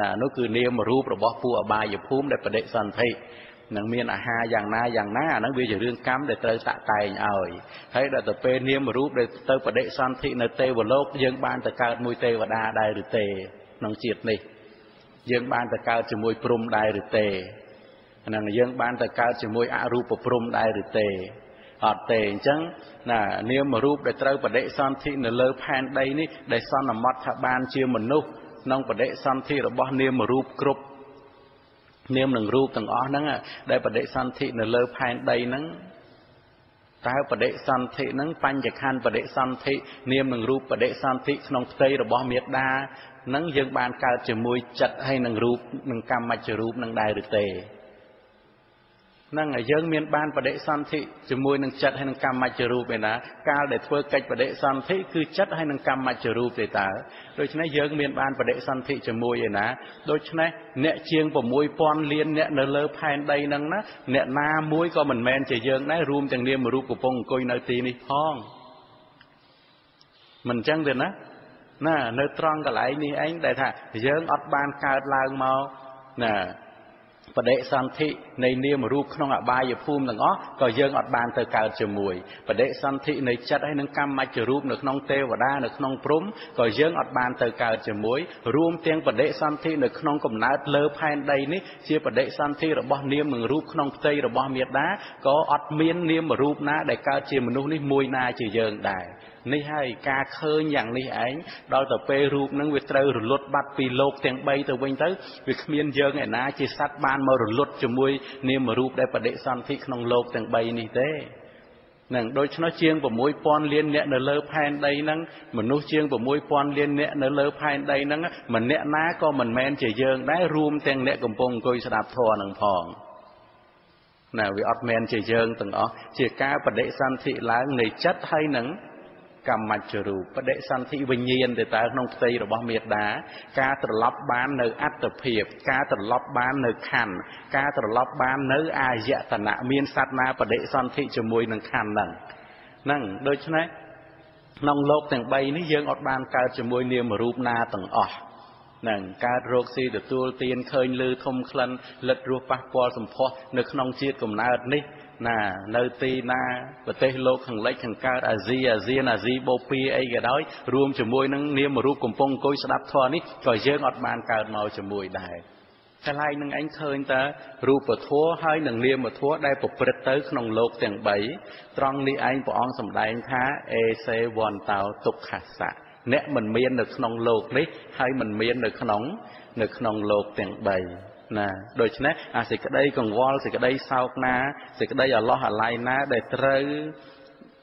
ណានោះគឺនាមរូបរបស់ពួកអបាយភូមិដែលបដិសន្ធិនឹងមានអាហារយ៉ាងណាយ៉ាងណាអាហ្នឹងវាជារឿងកម្មដែលត្រូវតាក់តែងឲ្យហើយដល់ទៅពេលនាមរូបដែលទៅបដិសន្ធិនៅទេវលោកយើងបានទៅកើតមួយទេវតាដែរឬទេក្នុងជាតិនេះយើងបានទៅកើតជាមួយព្រំដែរឬទេហ្នឹងយើងបានទៅកើតជាមួយអរូបព្រំដែរឬទេ អត់ទេអញ្ចឹងណានាមរូបដែលត្រូវបដិសន្ធិនៅលើផែនដីនេះដែលសន្មត់ថាបានជាមនុស្សក្នុងបដិសន្ធិរបស់នាមរូបគ្រប់នាមនឹងរូបទាំងអស់ហ្នឹងដែលបដិសន្ធិនៅលើផែនដីហ្នឹងតើបដិសន្ធិហ្នឹងបញ្ញខណ្ឌបដិសន្ធិនាមនឹងរូបបដិសន្ធិក្នុងផ្ទៃរបស់មេដាហ្នឹងយើងបានកើតជាមួយចិត្តហើយនឹងរូបនឹងកម្មមជ្ជរូបនឹងដែរឬទេ ហ្នឹងហើយយើងមានបានបដិសន្ធិជាមួយនឹងចិត្តហើយនឹងកម្មច្ចរូបឯណាកាលដែលធ្វើកិច្ចបដិសន្ធិគឺចិត្តហើយនឹងកម្មច្ចរូបទេតើដូច្នេះយើងមានបានបដិសន្ធិជាមួយឯណាដូច្នេះអ្នកជាង6000លានអ្នកនៅលើផែនដីហ្នឹងណាអ្នកណាមួយក៏មិនមែនជាយើងដែររួមទាំងនាមរូបកំពុងអង្គុយនៅទីនេះផងមិនអញ្ចឹងទេណាណានៅត្រង់កន្លែងនេះឯងដែលថាយើងអត់បានកើតឡើងមកណា បដិសន្ធិនៃនាមរូបក្នុងអបាយភូមិទាំងអស់ក៏យើងអត់បានទៅកើតជាមួយបដិសន្ធិនៃចិត្តហើយនឹងកម្មមជ្ជរូបនៅក្នុងទេវតានៅក្នុងព្រំក៏យើងអត់បានទៅកើតជាមួយរួមទាំងបដិសន្ធិនៅក្នុងកំណើតលើផែនដីនេះជាបដិសន្ធិរបស់នាមនឹងរូបក្នុងផ្ទៃរបស់មេដាក៏អត់មាននាមរូបណាដែលកើតជាមនុស្សនេះមួយណាជាយើងដែរ នេះហើយការឃើញយ៉ាងនេះឯងដល់ទៅពេលរូបនឹងវាត្រូវរលត់បាត់ពីលោកទាំង3ទៅវិញទៅវាគ្មានយើងឯណាជាសត្វបានមករលត់ជាមួយនាមរូបដែលបដិសន្ធិក្នុងលោកទាំង3នេះទេនឹងដូច្នោះជាង6000លានអ្នកនៅលើផែនដីហ្នឹងមនុស្សជាង6000លានអ្នកនៅលើផែនដីហ្នឹងម្នាក់ណាក៏មិនមែនជាយើងដែររួមទាំងអ្នកកំពុងអង្គុយស្ដាប់ធម៌នឹងផងណាវាអត់មែនជាយើងទាំងអស់ជាការបដិសន្ធិឡើងនៃចិត្តហើយនឹង កម្មមជ្ជរូបបដិសន្ធិវិញ្ញាណទៅតើក្នុងផ្ទៃរបស់មេដា ការត្រឡប់បាននៅអត្តភាព ការត្រឡប់បាននៅខណ្ឌការត្រឡប់បាននៅអាយតនៈមានសត្វណាបដិសន្ធិជាមួយនឹងខណ្ឌហ្នឹងហ្នឹងដូច្នេះក្នុងលោកទាំង3នេះយើងអត់បានកើតជាមួយនាមរូបណាទាំងអស់នឹងកើតរោគស៊ីទទួលទានឃើញលឺធំក្លិនលិតរសប៉ះពាល់សម្ផស្សនៅក្នុងជាតិកំណើតនេះ ណានៅទីណាប្រទេសលោកខាងលិចខាងកើតអាស៊ីអាស៊ានអាស៊ីបូព៌ាអីក៏ដោយរួមជាមួយនឹងនាមរូបកំពុងអង្គុយស្ដាប់ធម៌នេះក៏យើងអត់បានកើតមកជាមួយដែរកន្លែងនឹងឯងឃើញតើរូបធម៌ហើយនឹងនាមធម៌ដែលប្រព្រឹត្តទៅក្នុងលោកទាំង3ត្រង់នេះឯងព្រះអង្គសម្ដែងថាអេសេវន្តោទុក្ខសៈអ្នកមិនមាននៅក្នុងលោកនេះហើយមិនមាននៅក្នុង នៅក្នុងលោកទាំង3 ណាដូច្នេះអាសេចក្តីកង្វល់សេចក្តីសោកណាសេចក្តីអាឡោះអាល័យណា ដែលត្រូវ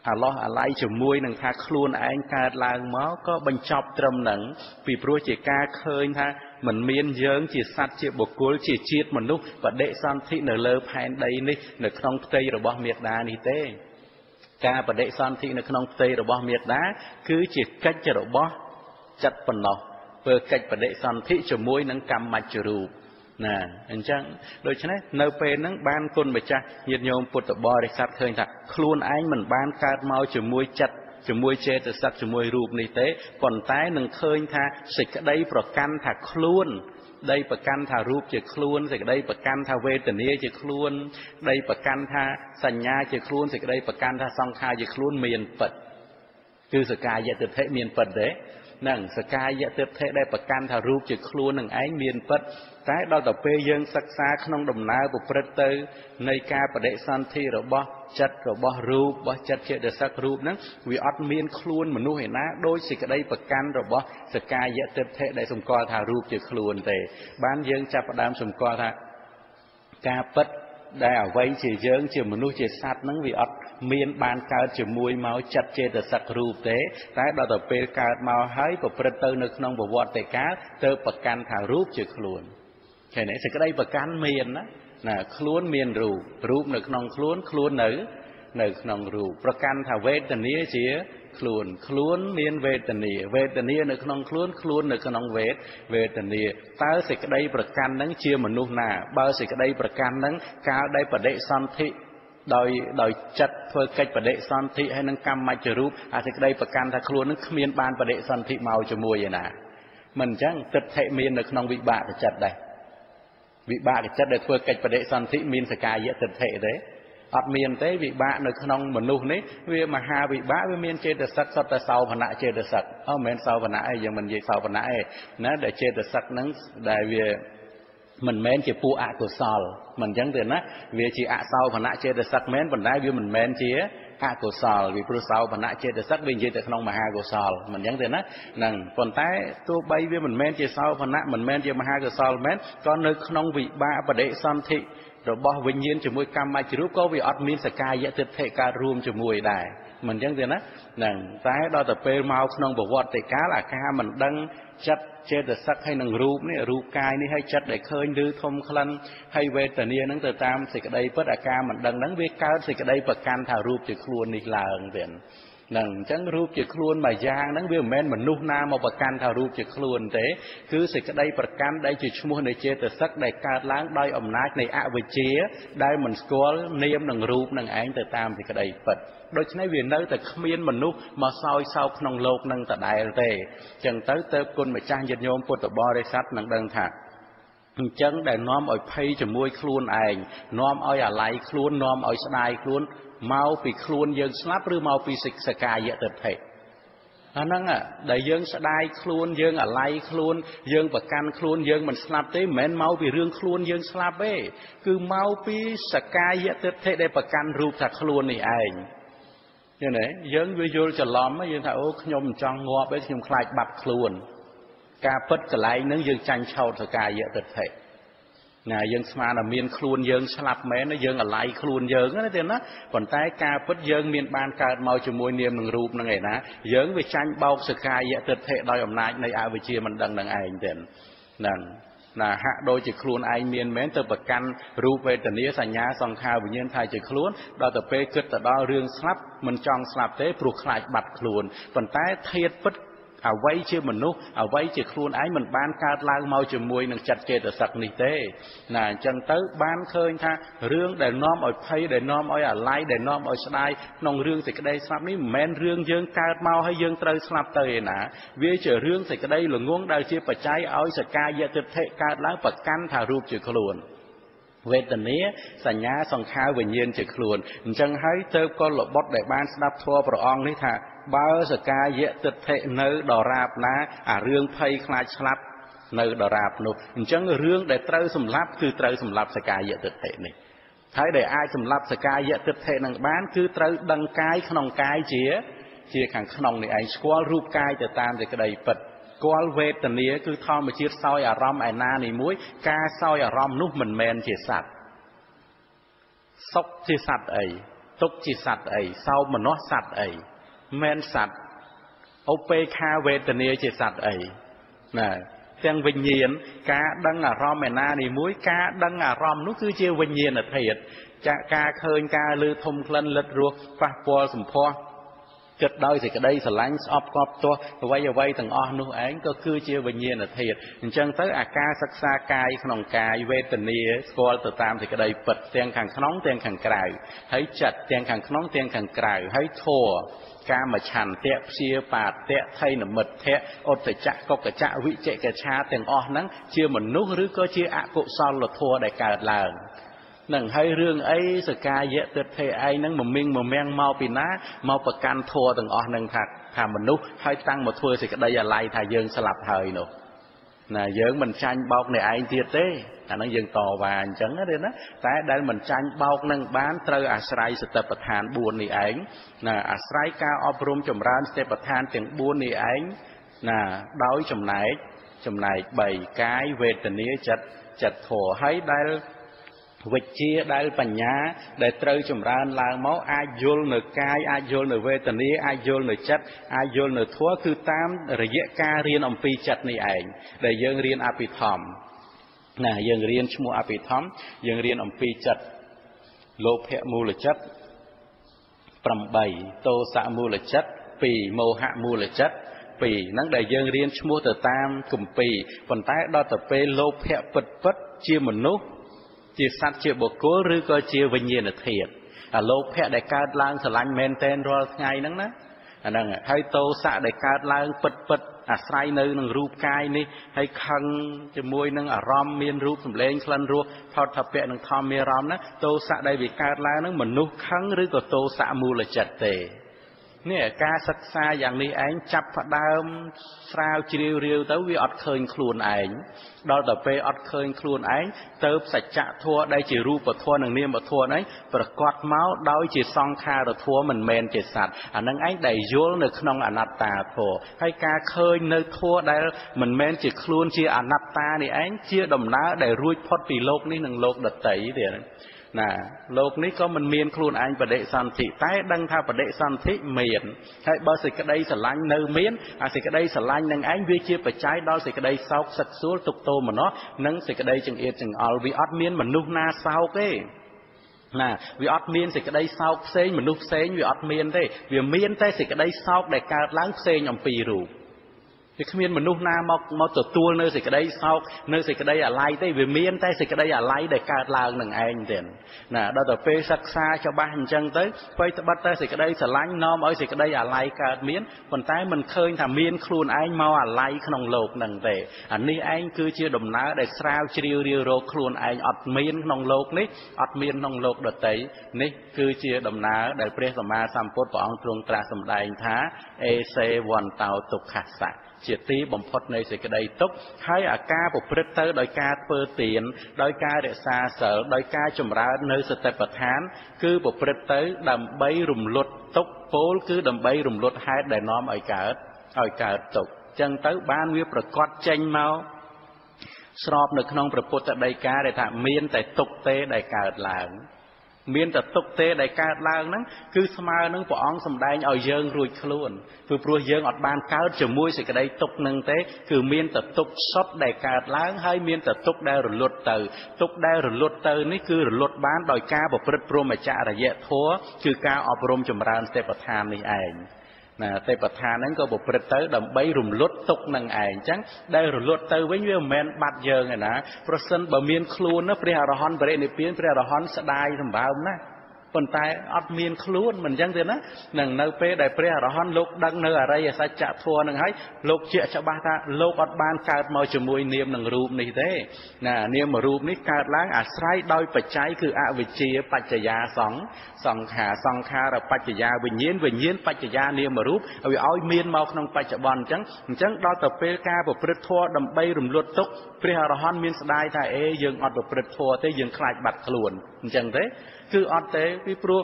អាឡោះអាល័យជាមួយនឹងថាខ្លួនឯងកើតឡើងមកក៏បញ្ចប់ត្រឹមហ្នឹងពីព្រោះជាការឃើញថាមិនមានយើងជាសត្វជាបុគ្គលជាជាតិមនុស្សបដិសន្ធិនៅលើផែនដីនេះនៅក្នុងផ្ទៃរបស់មេត្តានេះទេ ការបដិសន្ធិនៅក្នុងផ្ទៃរបស់មេត្តាគឺជាកិច្ចរបស់ចិត្តប៉ុណ្ណោះធ្វើកិច្ចបដិសន្ធិជាមួយនឹងកម្មច្ចរូប ណាអញ្ចឹងដូច្នេះនៅពេលហ្នឹងបានគុណម្ចាស់ញាតិញោមពុទ្ធបរិស័ទឃើញថាខ្លួនឯងមិនបានកើតមកជាមួយចិត្តជាមួយចេតសិកជាមួយរូបនេះទេប៉ុន្តែនឹងឃើញថាសេចក្តីប្រកាន់ថាខ្លួនដីប្រកាន់ថារូបជាខ្លួនសេចក្តីប្រកាន់ថាវេទនាជាខ្លួនដីប្រកាន់ថាសញ្ញាជាខ្លួនសេចក្តីប្រកាន់ថាសង្ខារជាខ្លួនមានពិតគឺសកាយទិដ្ឋិមានពិតទេ នឹងសកាយទិដ្ឋិដែលប្រកាន់ថារូបជាខ្លួននឹងឯងមានពិតតែដល់ទៅពេលយើងសិក្សាក្នុងដំណើរប្រព្រឹត្តទៅនៃការបដិសន្ធិរបស់ចិត្តរបស់រូបរបស់ចិត្តចេតសិករូបហ្នឹងវាអត់មានខ្លួនមនុស្សឯណាដោយសេចក្តីប្រកាន់របស់សកាយទិដ្ឋិដែលសម្គាល់ថារូបជាខ្លួនទេ បានយើងចាប់ផ្ដើមសម្គាល់ថាការពិតដែលអ្វីជាយើងជាមនុស្សជាសត្វហ្នឹងវាអត់ មានបានកើតជាមួយមកចិត្តចេតសិករូបទេ តែដល់ទៅពេលកើតមកហើយប្រព្រឹត្តទៅនៅក្នុងប្រវត្តិកាលទៅប្រកាន់ថារូបជាខ្លួនឃើញទេសេចក្តីប្រកាន់មានណាណាខ្លួនមានរូបរូបនៅក្នុងខ្លួនខ្លួននៅ នៅក្នុងរូបប្រកាន់ថាវេទនាជាខ្លួនខ្លួនមានវេទនាវេទនានៅក្នុងខ្លួនខ្លួននៅក្នុងវេទវេទនាតើសេចក្តីប្រកាន់នឹងជាមនុស្សណា បើសេចក្តីប្រកាន់នឹងកាលដែលបដិសន្ធិ ដោយដោយចិត្តធ្វើកិច្ចបដិសន្ធិហើយនឹងកម្មមច្ចរូបអាសេចក្តីប្រកាន់ថាខ្លួននឹងគ្មានបានបដិសន្ធិមកជាមួយឯណាមិនអញ្ចឹងទិដ្ឋិមាននៅក្នុងវិបាកចិត្តដែរវិបាកចិត្តដែលធ្វើកិច្ចបដិសន្ធិមានសកាយទិដ្ឋិទេអត់មានទេវិបាកនៅក្នុងមនុស្សនេះវាមហាវិបាកវាមានចេតសិកសតសោភណៈចេតសិកអត់មែនសោភណៈអីយើងមិននិយាយសោភណៈទេណាដែលចេតសិកហ្នឹងដែលវា មិនមែនជាពួកអកុសលមិនអញ្ចឹងទេណាវាជាអសោភណៈចេតសិកមែនប៉ុន្តែវាមិនមែនជាអកុសលវាព្រោះសោភណៈចេតសិកវានិយាយទៅក្នុងមហាកុសលមិនអញ្ចឹងទេណាហ្នឹងប៉ុន្តែទោះបីវាមិនមែនជាសោភណៈមិនមែនជាមហាកុសលមែនក៏នៅក្នុងវិបាកបដិសន្ធិរបស់វិញ្ញាណជាមួយកម្មមជ្ឈរូបក៏វាអត់មានសកាយទិដ្ឋិកើតរួមជាមួយដែរ មិនអញ្ចឹងទេណាហ្នឹងតែដល់ទៅពេលមកក្នុងប្រវត្តិកាលអាការមិនដឹងចិត្តចេតសិកហើយនឹងរូបនេះរូបកាយនេះហើយចិត្តដែលឃើញឬធំក្លិនហើយវេទនាហ្នឹងទៅតាមសេចក្តីពិតអាការមិនដឹងហ្នឹងវាកើតសេចក្តីប្រកាន់ថារូបជាខ្លួននេះឡើងទៀត នឹងអញ្ចឹងរូបជាខ្លួនមួយយ៉ាងហ្នឹងវាមិនមែនមនុស្សណាមកប្រកាន់ថារូបជាខ្លួនទេគឺសេចក្តីប្រកាន់ដែលជាឈ្មោះនៃចេតសិកដែលកើតឡើងដោយអំណាចនៃអវិជ្ជា ដែលមិនស្គាល់នាមនិងរូបនឹងឯងទៅតាមសេចក្តីពិតដូច្នេះវានៅតែគ្មានមនុស្សមកសោយសោកក្នុងលោកនឹងដដែលទេអញ្ចឹងទៅទៅគុណម្ចាស់ញាតិញោមពុទ្ធបរិស័ទនឹងដឹងថាអញ្ចឹងដែលនាំឲ្យភ័យជាមួយខ្លួនឯងនាំឲ្យអាល័យខ្លួននាំឲ្យស្ដាយខ្លួន មកពីខ្លួនយើងស្លាប់ឬមកពីសិក្សកាយទិដ្ឋិអាហ្នឹងដែលយើងស្ដាយខ្លួនយើងអាល័យខ្លួន យើងប្រកាន់ខ្លួនយើងមិនស្លាប់ទេមិនមែនមកពីរឿងខ្លួនយើងស្លាប់ទេគឺមកពីសកាយទិដ្ឋិដែលប្រកាន់រូបថាខ្លួននេះឯងយល់ទេយើងវាយល់ច្រឡំយើងថាអូខ្ញុំមិនចង់ងាប់ទេខ្ញុំខ្លាចបាត់ខ្លួន ការពិតកន្លែងហ្នឹងយើងចាញ់ឆោតសកាយទិដ្ឋិ ណាយើងស្មានថាមានខ្លួនយើងស្លាប់មែនយើងអាឡ័យខ្លួនយើងណាទេណាប៉ុន្តែការពិតយើងមានបានកើតមកជាមួយនាមនឹងរូបនឹងឯណាយើងវាចាញ់បោកសកាយទិដ្ឋិដោយអំណាចនៃអវិជ្ជាមិនដឹងនឹងឯងទេហ្នឹងណាហាក់ដូចជាខ្លួនឯងមានមែនទៅប្រកាន់រូបវេទនាសញ្ញាសង្ខារវិញ្ញាណថាជាខ្លួនដល់ទៅពេលគិតទៅដល់រឿងស្លាប់មិនចង់ស្លាប់ទេព្រោះខ្លាចបាត់ខ្លួនប៉ុន្តែធាតពិត អ្វីជាមនុស្សអ្វីជាខ្លួនឯងមិនបានកើតឡើងមកជាមួយនឹងចិត្តចេតសិកនេះទេណាអញ្ចឹងទៅបានឃើញថារឿងដែលនាំឲ្យភ័យដែលនាំឲ្យអាល័យដែលនាំឲ្យស្ដាយក្នុងរឿងសេចក្តីស្លាប់នេះមិនមែនរឿងយើងកើតមកហើយយើងត្រូវស្លាប់ទៅឯណា វាជារឿងសេចក្តីល្ងងដែលជាបច្ច័យឲ្យសកាយទិដ្ឋិកើតឡើងប្រកាន់ថារូបជាខ្លួន វេទនាសញ្ញាសង្ខារវិញ្ញាណជាខ្លួនអញ្ចឹងហើយទៅក៏លបុតដែលបានស្ដាប់ធម៌ព្រះអង្គនេះថា បើសកាយៈទិដ្ឋិនៅដរាបណាអារឿងភ័យខ្លាចស្លាប់នៅដរាបនោះអញ្ចឹងរឿងដែលត្រូវសម្លាប់គឺត្រូវសម្លាប់សកាយៈទិដ្ឋិនេះហើយដែលអាចសម្លាប់សកាយៈទិដ្ឋិនឹងបាន គឺត្រូវដឹងកាយក្នុងកាយជា ជាខាងក្នុងនេះឯងស្គាល់រូបកាយទៅតាមសេចក្តីពិតស្គាល់វេទនាគឺធម្មជាតិសោយអារម្មណ៍ឯណានេះមួយ ការសោយអារម្មណ៍នោះមិនមែនជាសត្វសុខជាសត្វអីទុក្ខជាសត្វអីសោមនស្សសត្វអីមិនសត្វឧបេខាវេទនាជាសត្វអីណាទាំងវិញ្ញាណការដឹងអារម្មណ៍ឯណានេះមួយការដឹងអារម្មណ៍នោះគឺជាវិញ្ញាណធាតុចាការឃើញការលឺធំក្លិនលិតរសប៉ះពាល់សម្ផស្ស គិតដោយសេចក្តីស្រឡាញ់ស្អប់កប់ទាស់អ្វីអ្វីទាំងអស់នោះឯងក៏គឺជាវិញ្ញាណធាតុអញ្ចឹងទៅអាការសិក្សាកាយក្នុងកាយវេទនាស្គាល់ទៅតាមសេចក្តីពិតទាំងខាងក្នុងទាំងខាងក្រៅហើយចិត្តទាំងខាងក្នុងទាំងខាងក្រៅហើយធัวកាមឆន្ទៈព្យាបាទៈថៃនមិទ្ធៈអុតចៈកុកចៈវិជិកឆាទាំងអស់ហ្នឹងជាមនុស្សឬក៏ជាអកុសលធម៌ដែលកើតឡើង នឹងហើយរឿងអីសកាយៈទិដ្ឋិឯងហ្នឹងមមិញមមាំងមកពីណាមកប្រកាន់ធัวទាំងអស់ហ្នឹងថាថាមនុស្សហើយតាំងមកធ្វើសេចក្តីអាល័យថាយើងស្លាប់ហើយនោះណាយើងមិនចាញ់បោកអ្នកឯងទៀតទេអាហ្នឹងយើងតវ៉ាអញ្ចឹងទេណាតែដែលមិនចាញ់បោកនឹងបានត្រូវអាស្រ័យសតិប្បដ្ឋាន4នេះឯងណាអាស្រ័យការអប់រំចម្រើនសតិប្បដ្ឋានទាំង4នេះឯងណាដោយចំណែកចំណែក3កាយវេទនាចិត្តចិត្តធម៌ហើយដែល វិជ្ជាដែលបញ្ញា ដែលត្រូវចម្រើនឡើងមកអាចយល់នៅកាយអាចយល់នៅវេទនាអាចយល់នៅចិត្តអាចយល់នៅធម៌គឺតាមរយៈការរៀនអំពីចិត្តនេះឯងដែលយើងរៀនអភិធម្មណាយើងរៀនឈ្មោះអភិធម្មយើងរៀនអំពីចិត្តលោភៈមូលចិត្ត8ទោសៈមូលចិត្ត2មោហៈមូលចិត្តពីរហ្នឹងដែលយើងរៀនឈ្មោះទៅតាមគម្ពីរប៉ុន្តែដល់ទៅពេលលោភៈពិតពិតជាមនុស្ស ជាសត្វជាបុគ្គលឬក៏ជាវិញ្ញាណធាតុអាលោភៈដែលកើតឡើងស្រឡាញ់មែនតែនរាល់ថ្ងៃហ្នឹងណាអាហ្នឹងហើយតោសៈដែលកើតឡើងពិតពិតអាស្រ័យនៅនឹងរូបកាយនេះហើយខឹងជាមួយនឹងអារម្មណ៍មានរូបសម្លេងក្លិនរសផោតថពៈនិងធម្មមានអារម្មណ៍ណាតោសៈដែលវាកើតឡើងហ្នឹងមនុស្សខឹងឬក៏តោសៈមូលចិត្តទេ នេះការសិក្សាយ៉ាងនេះឯងចាប់ផ្ដើមស្រាវជ្រាវរាវទៅវាអត់ឃើញខ្លួនឯងដល់ទៅពេលអត់ឃើញខ្លួនឯងទៅសច្ចធម៌ដែលជារូបធម៌និងនាមធម៌ហ្នឹងប្រកាសមកដោយជាសង្ខារធម៌មិនមែនជាសត្វអាហ្នឹងឯងដែលយល់នៅក្នុងអនត្តាធម៌ហើយការឃើញនៅធម៌ដែលមិនមែនជាខ្លួនជាអនត្តានេះឯងជាដំណើរដែលរួចផុតពីលោកនេះនិងលោកដទៃទៀត ណាលោកនេះក៏មិនមានខ្លួនឯងបដិសន្ធិតែដឹងថាបដិសន្ធិមានហើយបើសេចក្តីស្រឡាញ់នៅមានអាសេចក្តីស្រឡាញ់នឹងឯងវាជាបច្ច័យដល់សេចក្តីសោកសឹកសួលទុកទោមនោះនិងសេចក្តីចង្អៀតចង្អល់វាអត់មានមនុស្សណាសោកទេណាវាអត់មានសេចក្តីសោកផ្សេងមនុស្សផ្សេងវាអត់មានទេវាមានតែសេចក្តីសោកដែលកើតឡើងផ្សេងអំពីរូប វាគ្មានមនុស្សណាមកមកទទួលនៅសេចក្តីសោកនៅសេចក្តីអាល័យទេវាមានតែសេចក្តីអាល័យដែលកើតឡើងនឹងឯងទេណាដល់ទៅពេលសិក្សាច្បាស់អញ្ចឹងទៅអ្វីត្បិតតែសេចក្តីស្រឡាញ់នាំឲ្យសេចក្តីអាល័យកើតមានប៉ុន្តែមិនឃើញថាមានខ្លួនឯងមកអាល័យក្នុងលោកនឹងទេអានេះឯងគឺជាដំណើរដែលស្រាវជ្រាវរាវរកខ្លួនឯងអត់មានក្នុងលោកនេះអត់មានក្នុងលោកដតីនេះគឺជាដំណើរដែលព្រះសម្មាសម្ពុទ្ធព្រះអង្គទ្រង់ត្រាស់សម្ដែងថាអេសេវន្តោទុក្ខសៈ ជាទីបំផុតនៃសេចក្តីទុក្ខហើយអាការប្រព្រឹត្តទៅដោយការធ្វើទានដោយការរក្សាសិលដោយការចម្រើននៅសតិប្បដ្ឋាន គឺប្រព្រឹត្តទៅដើម្បីរំលត់ទុក្ខពោលគឺដើម្បីរំលត់ហេតុដែលនាំឲ្យកើតឲ្យកើតទុក្ខចឹងទៅបានវាប្រកាសចេញមកស្របនៅក្នុងព្រះពុទ្ធដីកាដែលថាមានតែទុក្ខទេដែលកើតឡើង មានតែទុកទេដែលកើតឡើងហ្នឹងគឺស្មើនឹងព្រះអង្គសម្ដែងឲ្យយើងរួចខ្លួនព្រោះព្រោះយើងអត់បានកើតជាមួយសេចក្តីទុកហ្នឹងទេគឺមានតែទុកសុទ្ធដែលកើតឡើងហើយមានតែទុកដែលរលត់ទៅទុកដែលរលត់ទៅនេះគឺរលត់បានដោយការប្រព្រឹត្តព្រមចរិយធម៌គឺការអប់រំចម្រើនសេពឋាននេះឯង ណាទេពឋានហ្នឹងក៏ប្រព្រឹត្តទៅដើម្បីរំលត់ទុកនឹងឯងអញ្ចឹងដែលរលត់ទៅវិញវាមិនមែនបាត់យើងឯណាប្រសិនបើមានខ្លួនណាព្រះអរហន្តបរិនិព្វានព្រះអរហន្តស្ដាយសម្បើមណា ប៉ុន្តែអត់មានខ្លួនមិនអញ្ចឹងទេណានឹងនៅពេលដែលព្រះអរហន្តលោកដឹងនៅអរិយសច្ចធម៌នឹងហើយលោកជាច្បាស់ថាលោកអត់បានកើតមកជាមួយនាមនឹងរូបនេះទេណានាមរូបនេះកើតឡើងអាស្រ័យដោយបច្ច័យគឺអវិជ្ជាបច្ចយាសង្ឃសង្ខាសង្ខារបច្ចយាវិញ្ញាណវិញ្ញាណបច្ចយានាមរូបឲ្យឲ្យមានមកក្នុងបច្ចុប្បន្នអញ្ចឹងអញ្ចឹងដល់ទៅពេលការប្រព្រឹត្តធម៌ដើម្បីរំលត់ទុកព្រះអរហន្តមានស្ដាយថាអេយើងអត់ប្រព្រឹត្តធម៌ទេយើងខ្លាចបាត់ខ្លួនអញ្ចឹងទេ គឺអត់ទេពីព្រោះ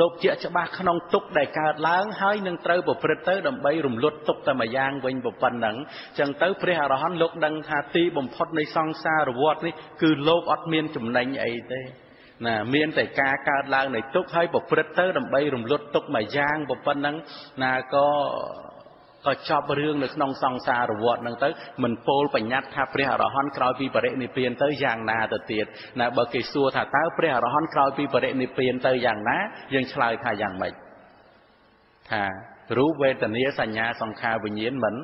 លោកជាច្បាស់ក្នុងទុកដែលកើតឡើងហើយនឹងត្រូវប្រព្រឹត្តទៅដើម្បីរំលត់ទុកតែមួយយ៉ាងវិញប៉ុណ្ណឹងចឹងទៅព្រះអរហន្តលោកដឹងថាទីបំផុតនៃសង្សារវដ្តនេះគឺលោកអត់មានចំណេញអីទេណាមានតែការកើតឡើងនៃទុកហើយប្រព្រឹត្តទៅដើម្បីរំលត់ទុកមួយយ៉ាងប៉ុណ្ណឹងណាក៏ ក៏ចប់រឿងនៅក្នុងសង្សារវដ្តហ្នឹងទៅមិនពោលបញ្ញត្តិថាព្រះអរហន្តក្រោយពីបរិនិព្វានទៅយ៉ាងណាទៅទៀតណាបើគេសួរថាតើព្រះអរហន្តក្រោយពីបរិនិព្វានទៅយ៉ាងណាយើងឆ្លើយថាយ៉ាងម៉េចថារូបវេទនាសញ្ញាសង្ខារវិញ្ញាណមិន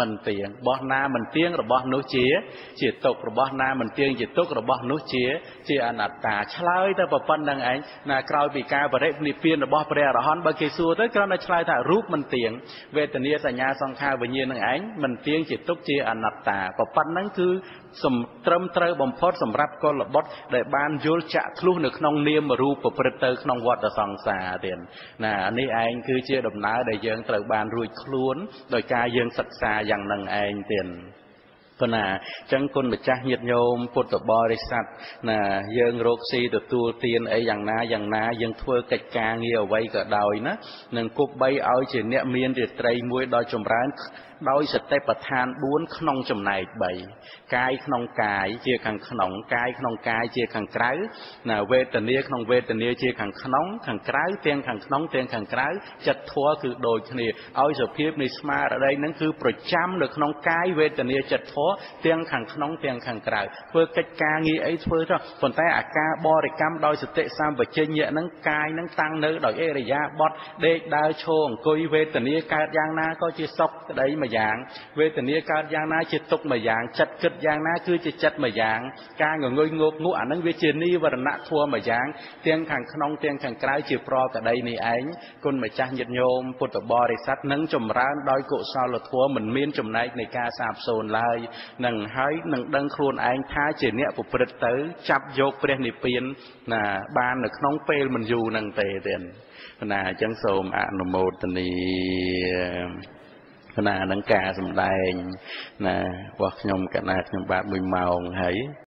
មិនទៀងរបស់ណាមិនទៀងរបស់នោះជា ជាទុករបស់ណាមិនទៀងជាទុករបស់នោះជា ជាអនត្តាឆ្លើយទៅប៉ុណ្្នឹងឯងណាក្រោយពីការបរិនិព្វានរបស់ព្រះអរហន្តបើគេសួរទៅគ្រាន់តែឆ្លើយថារូបមិនទៀងវេទនាសញ្ញាសង្ខារវិញ្ញាណនឹងឯងមិនទៀងជាទុកជាអនត្តាប៉ុណ្្នឹងគឺសំត្រឹមត្រូវបំផុតសម្រាប់កុលបុត្រដែលបានយល់ចាក់ធ្លុះនៅក្នុងនាមរូបប្រព្រឹត្តទៅក្នុងវដ្តសង្សារទៀតណានេះឯងគឺជាដំណើរដែលយើងត្រូវបានរួចខ្លួនដោយការយើងសិក្សាយ៉ាងនឹងឯងទៀតប៉ុន្តែអញ្ចឹងគុណម្ចាស់ញាតិញោមពុទ្ធបរិស័ទណាយើងរកស៊ីទទួលទានអីយ៉ាងណាយ៉ាងណាយើងធ្វើកិច្ចការងារអ្វីក៏ដោយណានឹងគប់បីឲ្យជាអ្នកមានរាត្រីមួយដ៏ចម្រើនដោយសតិប្បដ្ឋាន4ក្នុងចំណែក3កាយក្នុងកាយជាខាងក្នុងកាយក្នុងកាយជាខាងក្រៅណាវេទនាក្នុងវេទនាជាខាងក្នុងខាងក្រៅទាំងខាងក្នុងទាំងខាងក្រៅចិត្តធัวគឺដូចគ្នាឲ្យសភាពនៃស្មារតីនឹងគឺប្រចាំនៅក្នុងកាយវេទនាចិត្តធัวទាំងខាងក្នុងទាំងខាងក្រៅធ្វើកិច្ចការងារអីធ្វើទៅប៉ុន្តែអាការបរិកម្មដោយសតិសម្បជញ្ញៈនឹងកាយនឹងតាំងនៅដោយអេរយាបត់ដេកដើរឈរអង្គុយវេទនាកើតយ៉ាងណាក៏ជាសុខក្តីមួយយ៉ាងវេទនាកើតយ៉ាងណាជាទុក្ខមួយយ៉ាងចិត្តគិតយ៉ាងណាគឺជាចិត្តមួយយ៉ាងការងងុយងោកងក់អានឹងវាជានិវរណៈធัวមួយយ៉ាងទាំងខាងក្នុងទាំងខាងក្រៅជាប្រកដីនេះឯងគុណម្ចាស់ញាតិញោមពុទ្ធបរិស័ទនឹងចម្រើនដោយកុសលធម៌មិនមានចំណែកនៃការសាបសូន្យឡើយនឹងហើយនឹងដឹងខ្លួនឯងថាជាអ្នកប្រព្រឹត្តទៅ ចាប់យកព្រះនិព្វានណាបាននៅក្នុងពេលមិនយូរនឹងទេទៀតណាអញ្ចឹងសូមអនុមោទនី ណានឹងការសំដែងណារបស់ខ្ញុំកណាខ្ញុំបាទ1ម៉ោងហើយ